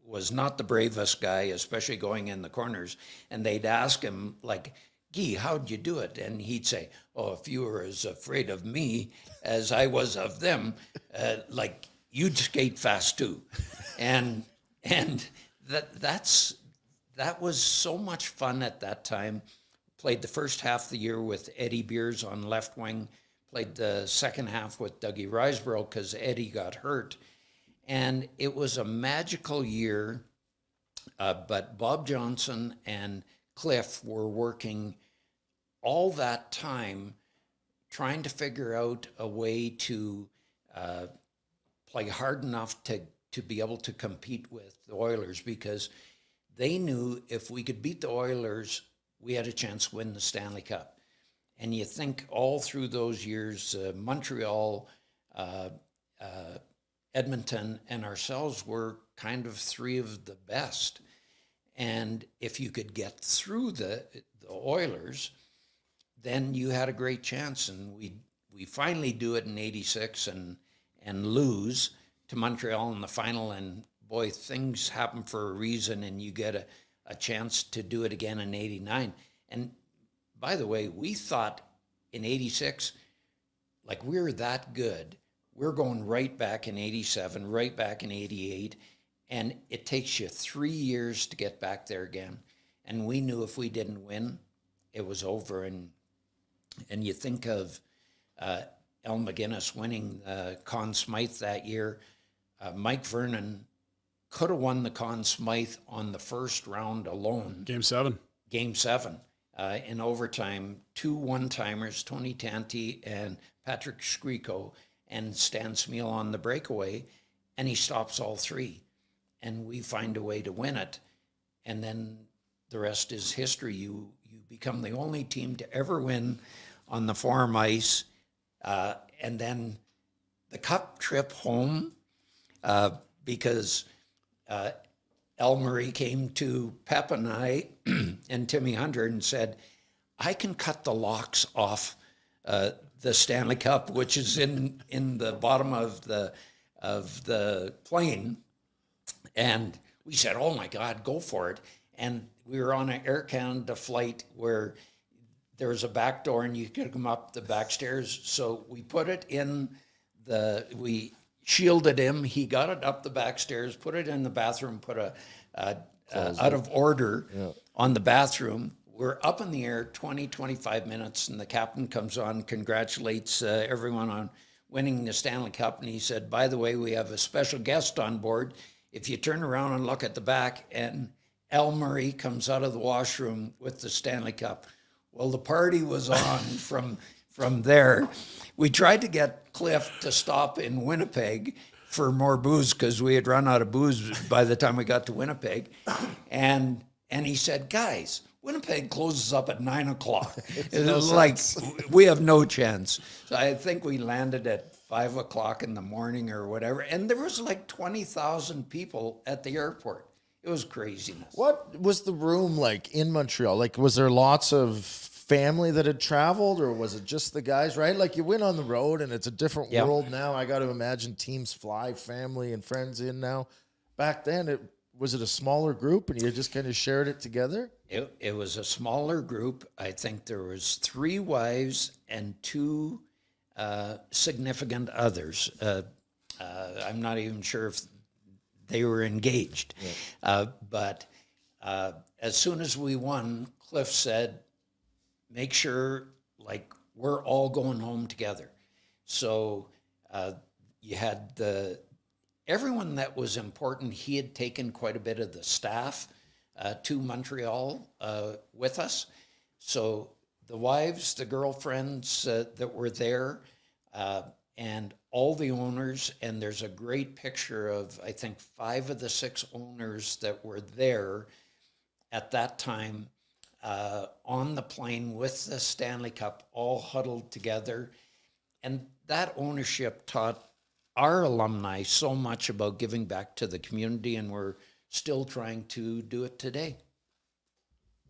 was not the bravest guy, especially going in the corners. And they'd ask him like, "Guy, how'd you do it?" And he'd say, "Oh, if you were as afraid of me as I was of them, uh, like." you'd skate fast too. and and that that's that was so much fun at that time. Played the first half of the year with Eddie Beers on left wing. Played the second half with Dougie Risebrough because Eddie got hurt. And it was a magical year. Uh, but Bob Johnson and Cliff were working all that time trying to figure out a way to uh, play hard enough to to be able to compete with the Oilers because they knew if we could beat the Oilers, we had a chance to win the Stanley Cup. And you think all through those years, uh, Montreal, uh, uh, Edmonton, and ourselves were kind of three of the best. And if you could get through the the Oilers, then you had a great chance, and we we finally do it in '86 and and lose to Montreal in the final. And boy, things happen for a reason, and you get a, a chance to do it again in '89. And by the way, we thought in '86, like we were that good. We're going right back in '87, right back in '88, and it takes you three years to get back there again. And we knew if we didn't win, it was over. And and you think of uh, Al MacInnis winning uh, Conn Smythe that year. Uh, Mike Vernon could have won the Conn Smythe on the first round alone. Game seven. Game seven. Uh, in overtime, two one timers, Tony Tanti and Petri Skriko, and Stan Smyl on the breakaway, and he stops all three. And we find a way to win it. And then the rest is history. You, you become the only team to ever win on the Forum ice. Uh, and then the cup trip home, uh, because uh, Elmarie came to Pep and I and Timmy Hunter and said, I can cut the locks off uh, the Stanley Cup, which is in, in the bottom of the, of the plane. And we said, oh my God, go for it. And we were on an Air Canada flight where there was a back door and you could come up the back stairs. So we put it in the, we shielded him. He got it up the back stairs, put it in the bathroom, put a, a, a out of order yeah. on the bathroom. We're up in the air 20, 25 minutes, and the captain comes on, congratulates uh, everyone on winning the Stanley Cup. And he said, By the way, we have a special guest on board. If you turn around and look at the back, and Elmarie comes out of the washroom with the Stanley Cup. Well, the party was on from from there. We tried to get Cliff to stop in Winnipeg for more booze because we had run out of booze by the time we got to Winnipeg, and and he said, "Guys, Winnipeg closes up at nine o'clock. It no was like we have no chance." So I think we landed at five o'clock in the morning or whatever, and there was like twenty thousand people at the airport. It was craziness. What was the room like in Montreal? Like, was there lots of family that had traveled, or was it just the guys? Right, like you went on the road, and it's a different yep. world now. I got to imagine teams fly family and friends in now. Back then, it was it a smaller group, and you just kind of shared it together. It, it was a smaller group. I think there was three wives and two uh, significant others. Uh, uh, I'm not even sure if they were engaged. Yeah. Uh, but uh, as soon as we won, Cliff said, make sure like we're all going home together. So uh, you had the everyone that was important. He had taken quite a bit of the staff uh, to Montreal uh, with us. So the wives, the girlfriends uh, that were there, and all the owners, and there's a great picture of, I think, five of the six owners that were there at that time uh, on the plane with the Stanley Cup, all huddled together. And that ownership taught our alumni so much about giving back to the community, and we're still trying to do it today.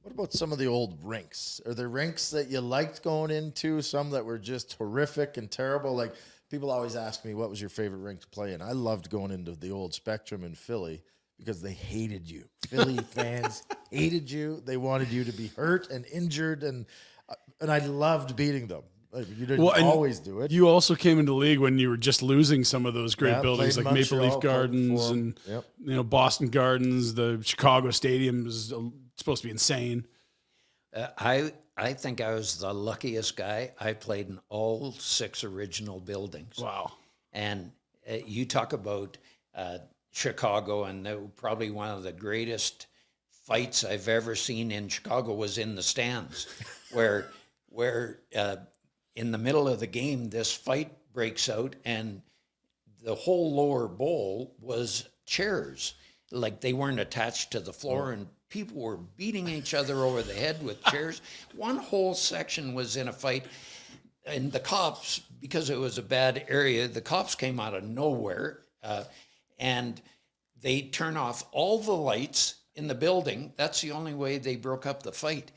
What about some of the old rinks? Are there rinks that you liked going into? Some that were just horrific and terrible? Like, people always ask me what was your favorite rink to play in. I loved going into the old Spectrum in Philly because they hated you. Philly fans hated you. They wanted you to be hurt and injured, and uh, and I loved beating them. You didn't well, always do it. You also came into league when you were just losing some of those great yeah, buildings like Montreal, Maple Leaf Gardens and yep. you know Boston Gardens. The Chicago Stadium is uh, supposed to be insane. Uh, I I think I was the luckiest guy. I played in all six original buildings. Wow. And uh, you talk about uh, Chicago, and probably one of the greatest fights I've ever seen in Chicago was in the stands, where where uh, in the middle of the game this fight breaks out, and the whole lower bowl was chairs, like they weren't attached to the floor, and people were beating each other over the head with chairs. One whole section was in a fight, and the cops, because it was a bad area, the cops came out of nowhere, uh, and they turn off all the lights in the building. That's the only way they broke up the fight.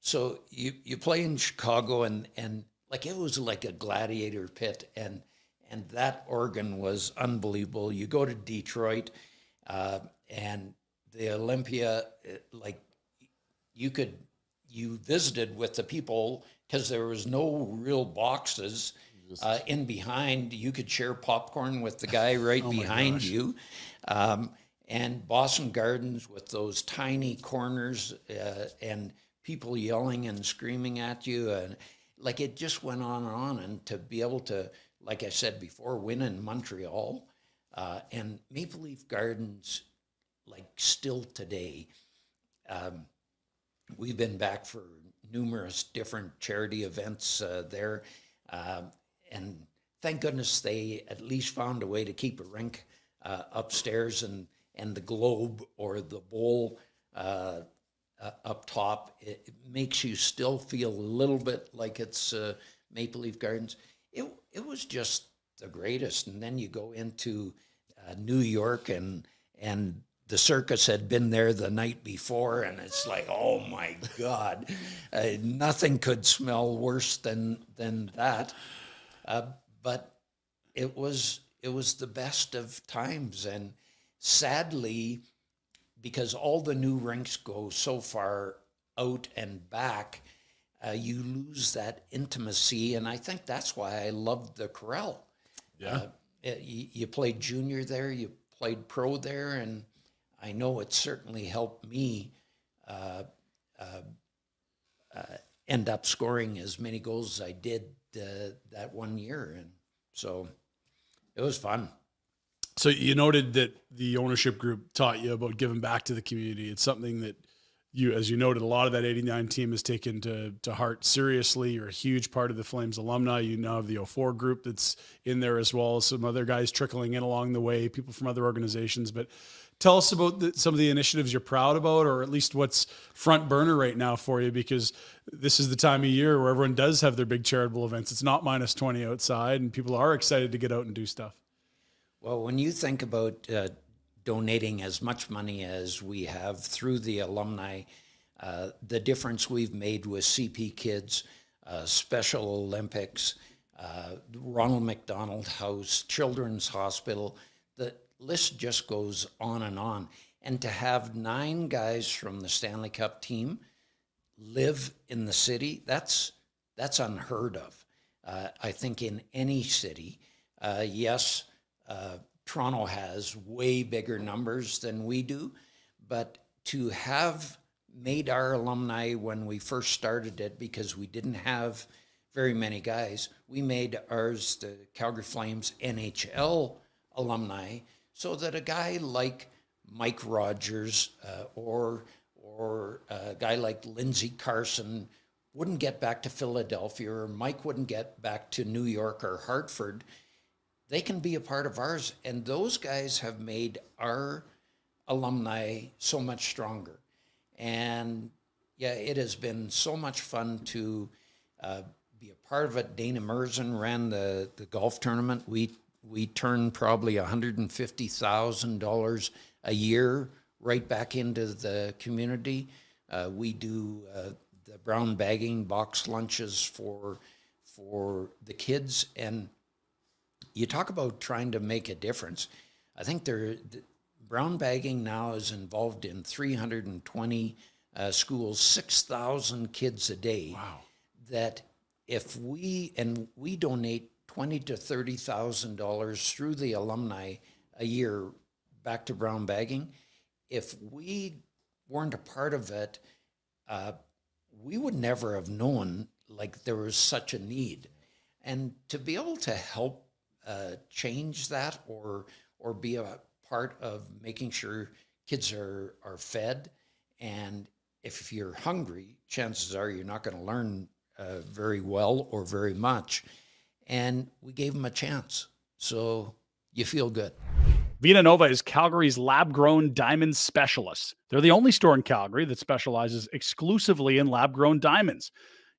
So you you play in Chicago and and like it was like a gladiator pit and and that organ was unbelievable. You go to Detroit uh, and the Olympia, like you could you visited with the people because there was no real boxes uh, in behind. You could share popcorn with the guy right oh behind you. Um, and Boston Gardens with those tiny corners uh, and people yelling and screaming at you. And like it just went on and on. And to be able to, like I said before, win in Montreal uh, and Maple Leaf Gardens, like still today, um, we've been back for numerous different charity events uh, there. Uh, and thank goodness they at least found a way to keep a rink uh, upstairs and, and the globe or the bowl uh, uh, up top. It, it, makes you still feel a little bit like it's uh, Maple Leaf Gardens. It, it was just the greatest. And then you go into New York and, and the circus had been there the night before, and it's like, oh my God, uh, nothing could smell worse than than that. Uh, but it was it was the best of times, and sadly, because all the new rinks go so far out and back, uh, you lose that intimacy, and I think that's why I loved the Corral. Yeah, uh, it, you, you played junior there, you played pro there, and I know it certainly helped me uh, uh, uh, end up scoring as many goals as I did uh, that one year, and so it was fun. So you noted that the ownership group taught you about giving back to the community. It's something that you, as you noted, a lot of that '89 team has taken to to heart seriously. You're a huge part of the Flames alumni. You now have the 04 group that's in there as well as some other guys trickling in along the way, people from other organizations, but tell us about the, some of the initiatives you're proud about, or at least what's front burner right now for you, because this is the time of year where everyone does have their big charitable events. It's not minus 20 outside, and people are excited to get out and do stuff. Well, when you think about uh, donating as much money as we have through the alumni, uh, the difference we've made with CP Kids, uh, Special Olympics, uh, Ronald McDonald House, Children's Hospital, list just goes on and on. And to have nine guys from the Stanley Cup team live in the city, that's that's unheard of. Uh, I think in any city, uh, yes, uh, Toronto has way bigger numbers than we do, but to have made our alumni when we first started it because we didn't have very many guys, we made ours the Calgary Flames NHL alumni so that a guy like Mike Rogers uh, or or a guy like Lindsey Carson wouldn't get back to Philadelphia or Mike wouldn't get back to New York or Hartford. They can be a part of ours, and those guys have made our alumni so much stronger. And yeah, it has been so much fun to uh, be a part of it. Dana Murzyn ran the, the golf tournament. We we turn probably $150,000 a year right back into the community. Uh, we do uh, the brown bagging box lunches for for the kids, and you talk about trying to make a difference. I think there, the brown bagging now is involved in 320 uh, schools, 6,000 kids a day. Wow! That if we and we donate twenty to thirty thousand dollars through the alumni a year back to brown bagging. If we weren't a part of it, uh, we would never have known like there was such a need, and to be able to help uh, change that or or be a part of making sure kids are are fed, and if you're hungry, chances are you're not going to learn uh, very well or very much and we gave them a chance. So you feel good. Vita Nova is Calgary's lab grown diamond specialist. They're the only store in Calgary that specializes exclusively in lab grown diamonds.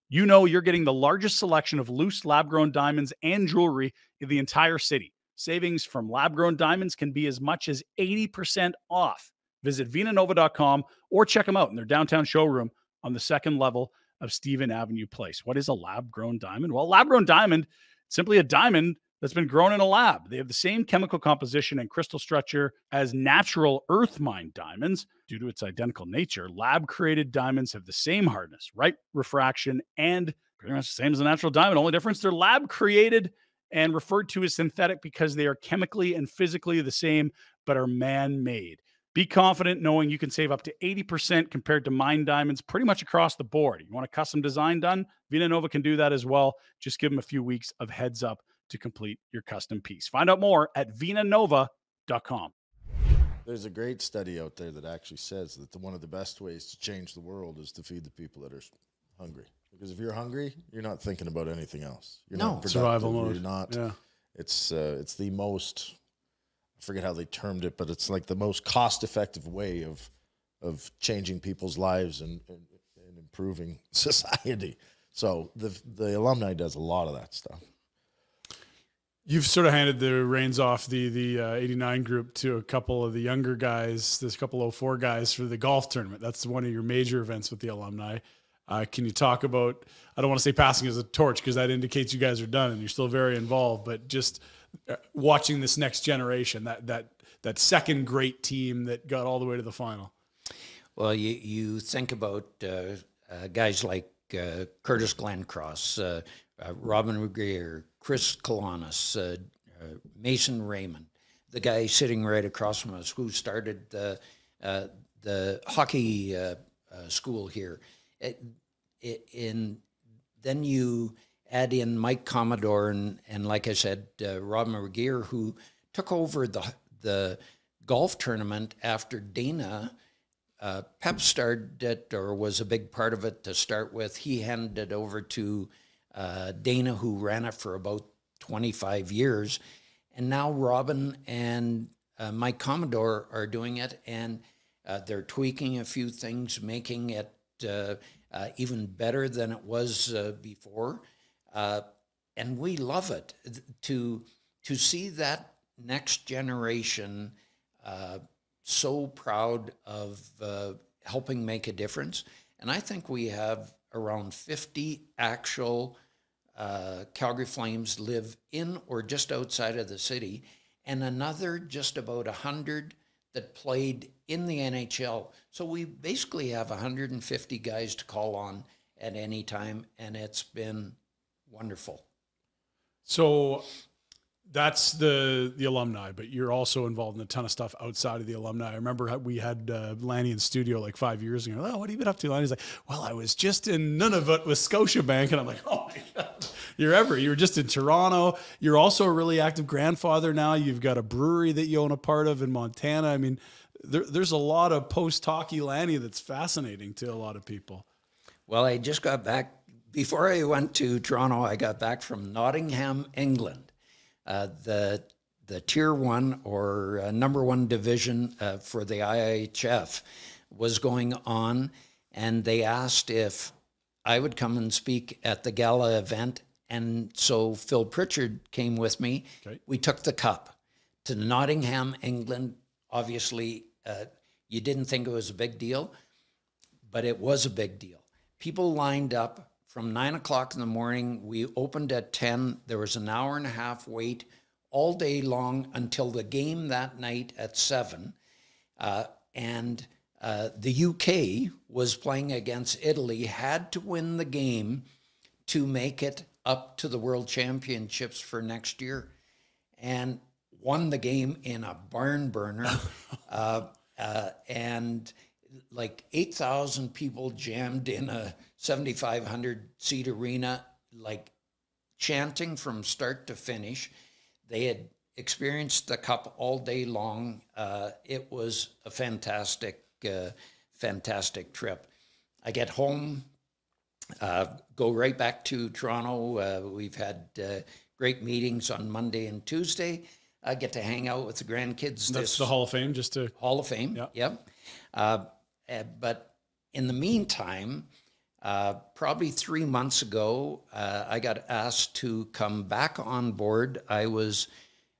You know, you're getting the largest selection of loose lab grown diamonds and jewelry in the entire city. Savings from lab grown diamonds can be as much as 80% off. Visit vinanova.com or check them out in their downtown showroom on the second level of Stephen Avenue Place. What is a lab grown diamond? Well, lab grown diamond, simply a diamond that's been grown in a lab. They have the same chemical composition and crystal structure as natural earth mine diamonds. Due to its identical nature, lab created diamonds have the same hardness, right refraction, and pretty much the same as a natural diamond. Only difference they're lab created and referred to as synthetic because they are chemically and physically the same, but are man made. Be confident knowing you can save up to 80% compared to mine diamonds pretty much across the board. You want a custom design done? Vina Nova can do that as well. Just give them a few weeks of heads up to complete your custom piece. Find out more at vinanova.com. There's a great study out there that actually says that the, one of the best ways to change the world is to feed the people that are hungry. Because if you're hungry, you're not thinking about anything else. You're No. not productive, Survival mode. You're not. Yeah. It's uh, it's the most. Forget how they termed it, but it's like the most cost-effective way of of changing people's lives and, and, and improving society. So the the alumni does a lot of that stuff. You've sort of handed the reins off the the uh, 89 group to a couple of the younger guys, this couple of 04 guys for the golf tournament. That's one of your major events with the alumni. Uh, can you talk about? I don't want to say passing as a torch because that indicates you guys are done and you're still very involved. But just watching this next generation, that that that second great team that got all the way to the final. Well, you, you think about uh, uh, guys like uh, Curtis Glencross, uh, uh, Robyn Regehr, Chris Kalanis, uh, Mason Raymond, the guy sitting right across from us who started the, the hockey school here. It, it, in, then you add in Mike Commodore and, and like I said, uh, Robyn Regehr, who took over the, the golf tournament after Dana uh, Pep started it or was a big part of it to start with. He handed it over to uh, Dana, who ran it for about 25 years. And now Robyn and uh, Mike Commodore are doing it, and uh, they're tweaking a few things, making it uh, uh, even better than it was before. Uh, and we love it to to see that next generation uh, so proud of uh, helping make a difference. And I think we have around 50 actual uh, Calgary Flames live in or just outside of the city, and another just about 100 that played in the NHL. So we basically have 150 guys to call on at any time, and it's been wonderful. So that's the the alumni, but you're also involved in a ton of stuff outside of the alumni. I remember how we had uh, Lanny in studio like five years ago. Oh, what have you been up to, Lanny? He's like, well, I was just in Nunavut with Scotiabank, and I'm like, oh my god, you're ever. You were just in Toronto. You're also a really active grandfather now. You've got a brewery that you own a part of in Montana. I mean, there, there's a lot of post hockey Lanny that's fascinating to a lot of people. Well, I just got back before I went to Toronto. I got back from Nottingham, England. Uh, the the tier one or uh, number one division uh, for the IHF was going on, and they asked if I would come and speak at the gala event. And so Phil Pritchard came with me. Okay. We took the cup to Nottingham, England. Obviously, uh, you didn't think it was a big deal, but it was a big deal. People lined up from nine o'clock in the morning. We opened at 10. There was an hour and a half wait all day long until the game that night at seven. Uh, and uh, the UK was playing against Italy, had to win the game to make it up to the World Championships for next year, and won the game in a barn burner. uh, uh, and like 8,000 people jammed in a 7,500 seat arena, like chanting from start to finish. They had experienced the cup all day long. Uh, it was a fantastic, uh, fantastic trip. I get home, uh, go right back to Toronto. Uh, we've had uh, great meetings on Monday and Tuesday. I get to hang out with the grandkids. That's this the Hall of Fame. Just to Hall of Fame. Yeah. Yep. Uh, uh, but in the meantime, uh, probably three months ago, uh, I got asked to come back on board. I was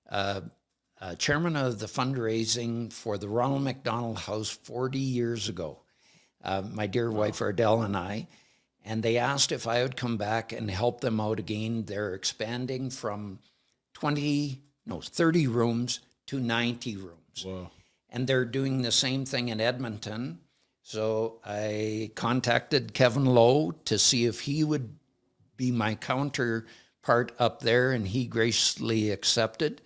uh, uh, chairman of the fundraising for the Ronald McDonald House 40 years ago. Uh, my dear wife Ardell and I, and they asked if I would come back and help them out again. They're expanding from 20, no, 30 rooms to 90 rooms. Whoa. And they're doing the same thing in Edmonton. So I contacted Kevin Lowe to see if he would be my counterpart up there, and he graciously accepted.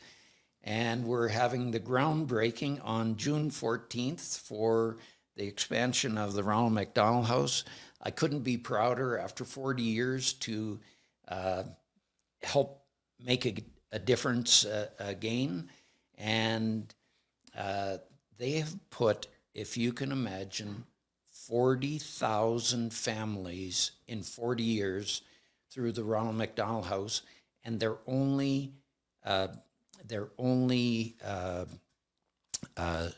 And we're having the groundbreaking on June 14th for the expansion of the Ronald McDonald House. I couldn't be prouder after 40 years to uh, help make a, a difference uh, again. And uh, they have put, if you can imagine, 40,000 families in 40 years through the Ronald McDonald House, and they're only, uh, they're only, uh, uh,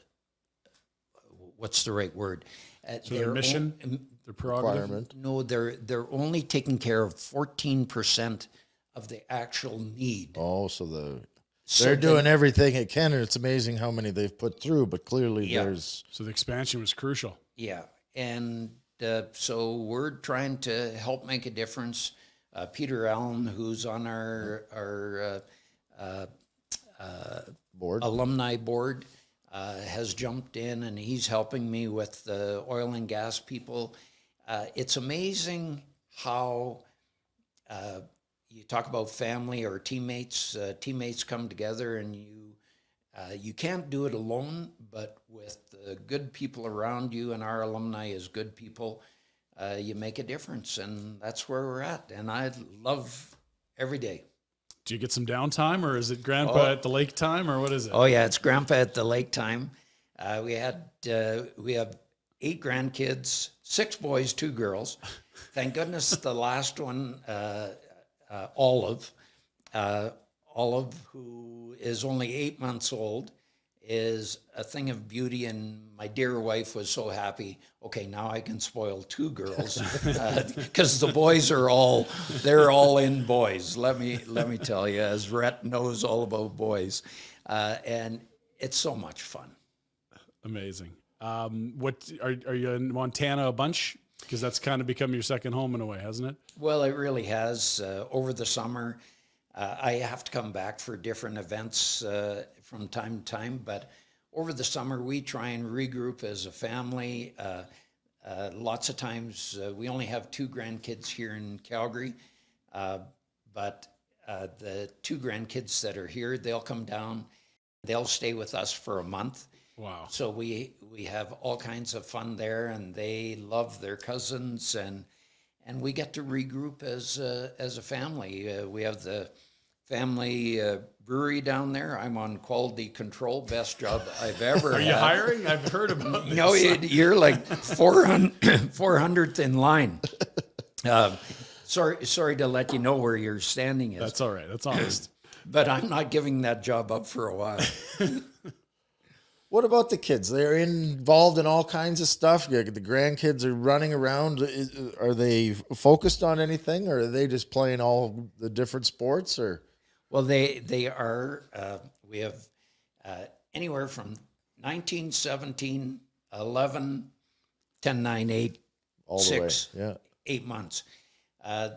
what's the right word? Uh, So their mission, on- their prerogative. Requirement. no, they're they're only taking care of fourteen percent of the actual need. Oh, so the So they're the- doing everything it can, and it's amazing how many they've put through. But clearly, Yeah. there's So the expansion was crucial. Yeah, and uh, so we're trying to help make a difference. Uh, Peter Allen, who's on our our uh, board. alumni board, uh, has jumped in and he's helping me with the oil and gas people. Uh, it's amazing how uh, you talk about family or teammates. Uh, teammates come together and you uh, you can't do it alone, but with the good people around you, and our alumni is good people, uh, you make a difference, and that's where we're at. And I love every day. Do you get some downtime, or is it Grandpa Oh. at the lake time, or what is it? Oh yeah, it's Grandpa at the lake time. Uh, we had uh, we have eight grandkids, six boys, two girls. Thank goodness the last one, uh, uh, Olive, uh, Olive, who is only eight months old, is a thing of beauty, and my dear wife was so happy. Okay, now I can spoil two girls because the boys are all they're all in boys. Let me let me tell you, as Rhett knows all about boys, uh, and it's so much fun. Amazing. Um, what are are you in Montana a bunch? Because that's kind of become your second home in a way, hasn't it? Well, it really has. Uh, over the summer, uh, I have to come back for different events uh, from time to time, but over the summer, we try and regroup as a family. Uh, uh, lots of times, uh, we only have two grandkids here in Calgary, but the two grandkids that are here, they'll come down, they'll stay with us for a month. Wow. So we we have all kinds of fun there, and they love their cousins, and and we get to regroup as a, as a family. Uh, we have the family uh, brewery down there. I'm on quality control, best job I've ever Are had. you hiring? I've heard about this. No, you- you're like 400, 400th in line. Uh, sorry, sorry to let you know where your standing is, That's all right. That's honest. but I'm not giving that job up for a while. What about the kids? They're involved in all kinds of stuff. The grandkids are running around. Are they focused on anything, or are they just playing all the different sports? Or Well, they they are. Uh, we have uh, anywhere from 19, 17, 11, 10, 9, 8, all Six. way? Yeah. eight months. Uh,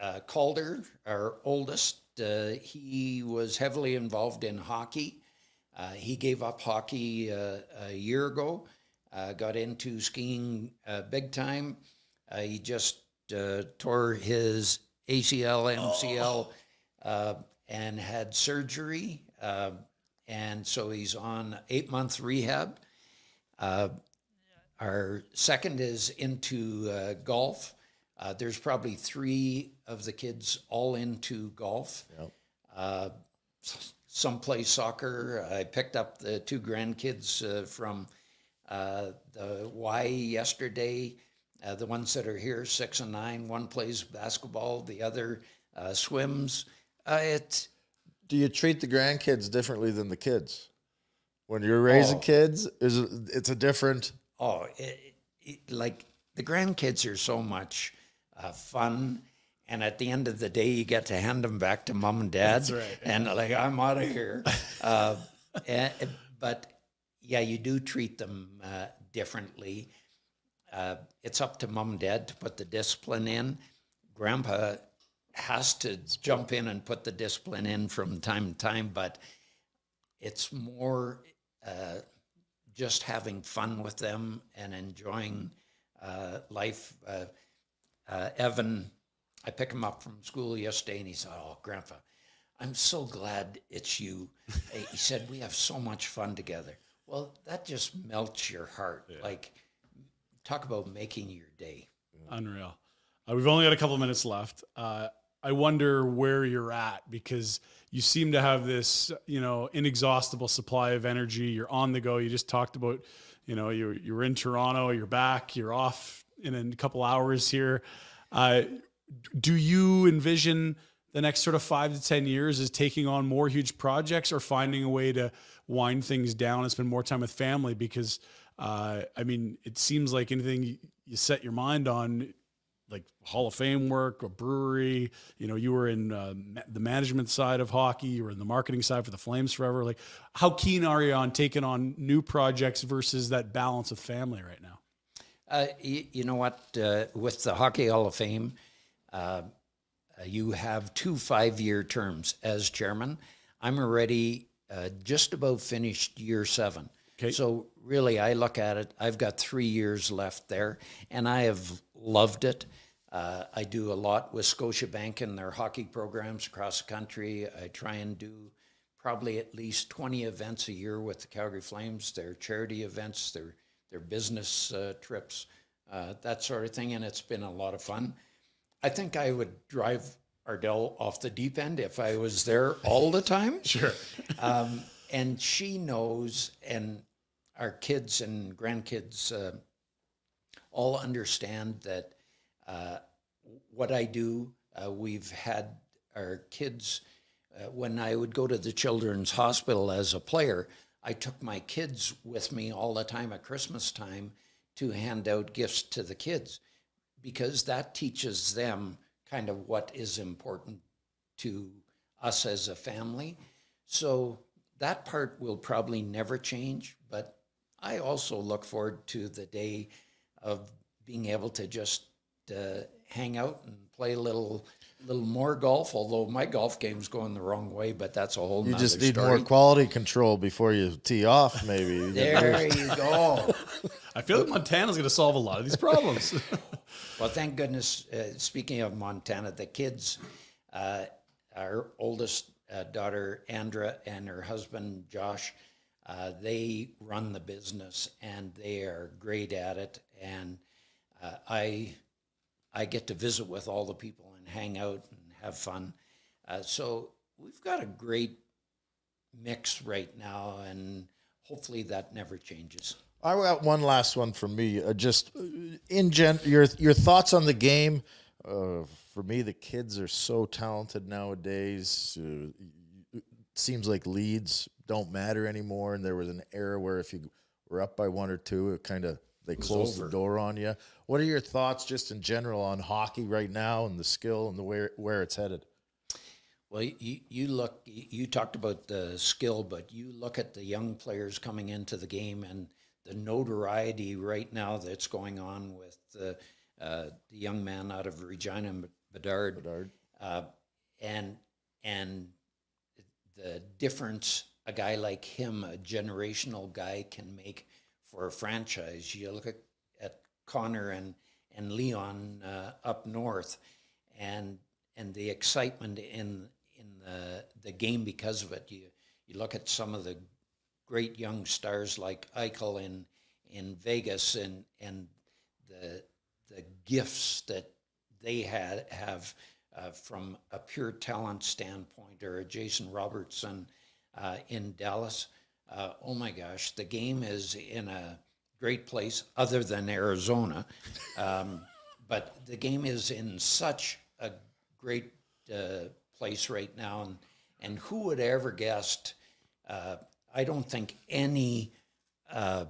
uh, Calder, our oldest, uh, he was heavily involved in hockey. Uh, he gave up hockey uh, a year ago, uh, got into skiing uh, big time. Uh, he just uh, tore his ACL, MCL, uh, and had surgery. Uh, and so he's on eight month rehab. Uh, our second is into uh, golf. Uh, there's probably three of the kids all into golf. Uh, s- some play soccer. I picked up the two grandkids uh, from uh, the Y yesterday. Uh, the ones that are here, six and nine. One plays basketball. The other uh, swims. Uh, it Do you treat the grandkids differently than the kids? When you're raising Oh. kids, is it's a different. Oh, it, it, like the grandkids are so much uh, fun. And at the end of the day, you get to hand them back to mom and dad. That's right, And like, I'm out of here. uh, and, but yeah, you do treat them uh, differently. uh, it's up to mom and dad to put the discipline in. Grandpa has to jump in and put the discipline in from time to time, but it's more uh, just having fun with them and enjoying uh, life. Uh, uh, Evan, I picked him up from school yesterday, and he said, "Oh, Grandpa, I'm so glad it's you." he said, "We have so much fun together." Well, that just melts your heart. Like, talk about making your day. Unreal. Uh, we've only got a couple minutes left. Uh, I wonder where you're at because you seem to have this, you know, inexhaustible supply of energy. You're on the go. You just talked about, you know, you're you're in Toronto. You're back. You're off in a couple hours here. Uh, do you envision the next sort of five to ten years as taking on more huge projects or finding a way to wind things down and spend more time with family? Because uh, I mean, it seems like anything you, set your mind on like Hall of Fame work, a brewery. You know, you were in uh, the management side of hockey. You were in the marketing side for the Flames forever. Like, how keen are you on taking on new projects versus that balance of family right now? Uh, you, you know what? Uh, with the Hockey Hall of Fame, uh, you have two five-year terms as chairman. I'm already uh, just about finished year seven. Okay. So really, I look at it. I've got three years left there, and I have loved it. Uh, I do a lot with Scotiabank and their hockey programs across the country. I try and do probably at least 20 events a year with the Calgary Flames, their charity events, their, their business uh, trips, uh, that sort of thing. And it's been a lot of fun. I think I would drive Ardell off the deep end if I was there all the time. Sure. Um, and she knows, and our kids and grandkids uh, all understand that uh, what I do. Uh, we've had our kids, uh, when I would go to the children's hospital as a player, I took my kids with me all the time at Christmas time to hand out gifts to the kids because that teaches them kind of what is important to us as a family. So that part will probably never change, but I also look forward to the day of being able to just uh, hang out and play a little little more golf, although my golf game's going the wrong way, but that's a whole You just need story. more quality control before you tee off, maybe. There you go. I feel like Montana's going to solve a lot of these problems. Well, thank goodness. Uh, speaking of Montana, the kids, uh, our oldest uh, daughter Andra and her husband Josh, uh, they run the business and they are great at it. And uh, I, I get to visit with all the people and hang out and have fun. Uh, so we've got a great mix right now, and hopefully that never changes. I got one last one from me. Uh, just uh, in gen, your your thoughts on the game. Uh, for me, the kids are so talented nowadays. Uh, it seems like leads don't matter anymore. And there was an era where if you were up by one or two, it kind of they closed the door on you. What are your thoughts, just in general, on hockey right now and the skill and the where where it's headed? Well, you, you look, you talked about the skill, but you look at the young players coming into the game and the notoriety right now that's going on with the, uh, the young man out of Regina, Bedard, Bedard. Uh, and and the difference a guy like him, a generational guy, can make for a franchise. You look at, at Connor and and Leon uh, up north, and and the excitement in in the the game because of it. You you look at some of the great young stars like Eichel in in Vegas and and the the gifts that they had have uh, from a pure talent standpoint, or Jason Robertson uh, in Dallas. Uh, oh my gosh, the game is in a great place, other than Arizona, um, but the game is in such a great uh, place right now, and and who would ever guessed? I don't think any uh,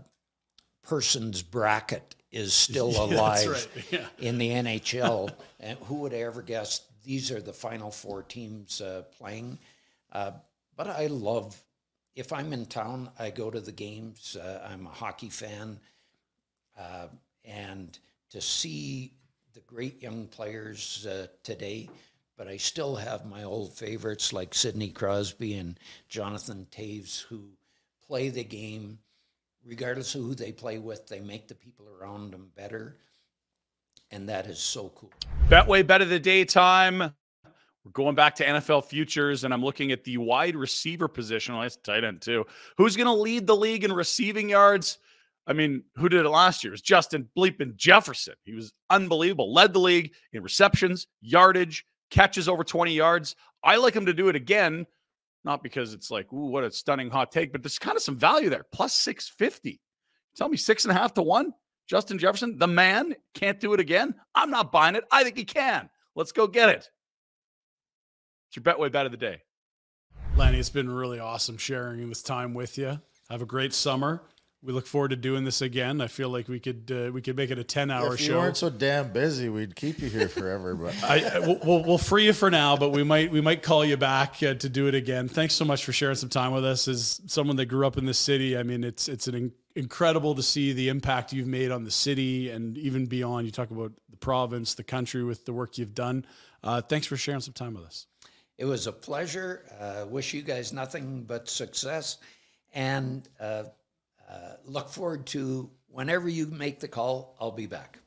person's bracket is still alive right. Yeah. in the NHL. and who would ever guess these are the final four teams uh, playing? Uh, but I love, if I'm in town, I go to the games. Uh, I'm a hockey fan. Uh, and to see the great young players uh, today. But I still have my old favorites like Sidney Crosby and Jonathan Toews who play the game regardless of who they play with, they make the people around them better. And that is so cool. Betway bet of the daytime. We're going back to NFL futures, and I'm looking at the wide receiver position. Well, that's tight end too. Who's going to lead the league in receiving yards? I mean, who did it last year? It was Justin Bleepin Jefferson. He was unbelievable. Led the league in receptions, yardage, catches over 20 yards. I like him to do it again not because it's like, ooh, what a stunning hot take, but there's kind of some value there. Plus 650. Tell me six and a half to one. Justin Jefferson, the man, can't do it again. I'm not buying it. I think he can. Let's go get it. It's your Betway bet of the day. Lanny, it's been really awesome sharing this time with you. Have a great summer we look forward to doing this again. I feel like we could uh, we could make it a ten hour show. If you weren't so damn busy, we'd keep you here forever. But I, we'll, we'll free you for now, but we might we might call you back uh, to do it again. Thanks so much for sharing some time with us. As someone that grew up in the city, I mean, it's it's an in- incredible to see the impact you've made on the city and even beyond. You talk about the province, the country, with the work you've done. Uh, thanks for sharing some time with us. It was a pleasure. Uh, wish you guys nothing but success, and uh, uh, Uh, look forward to whenever you make the call, I'll be back.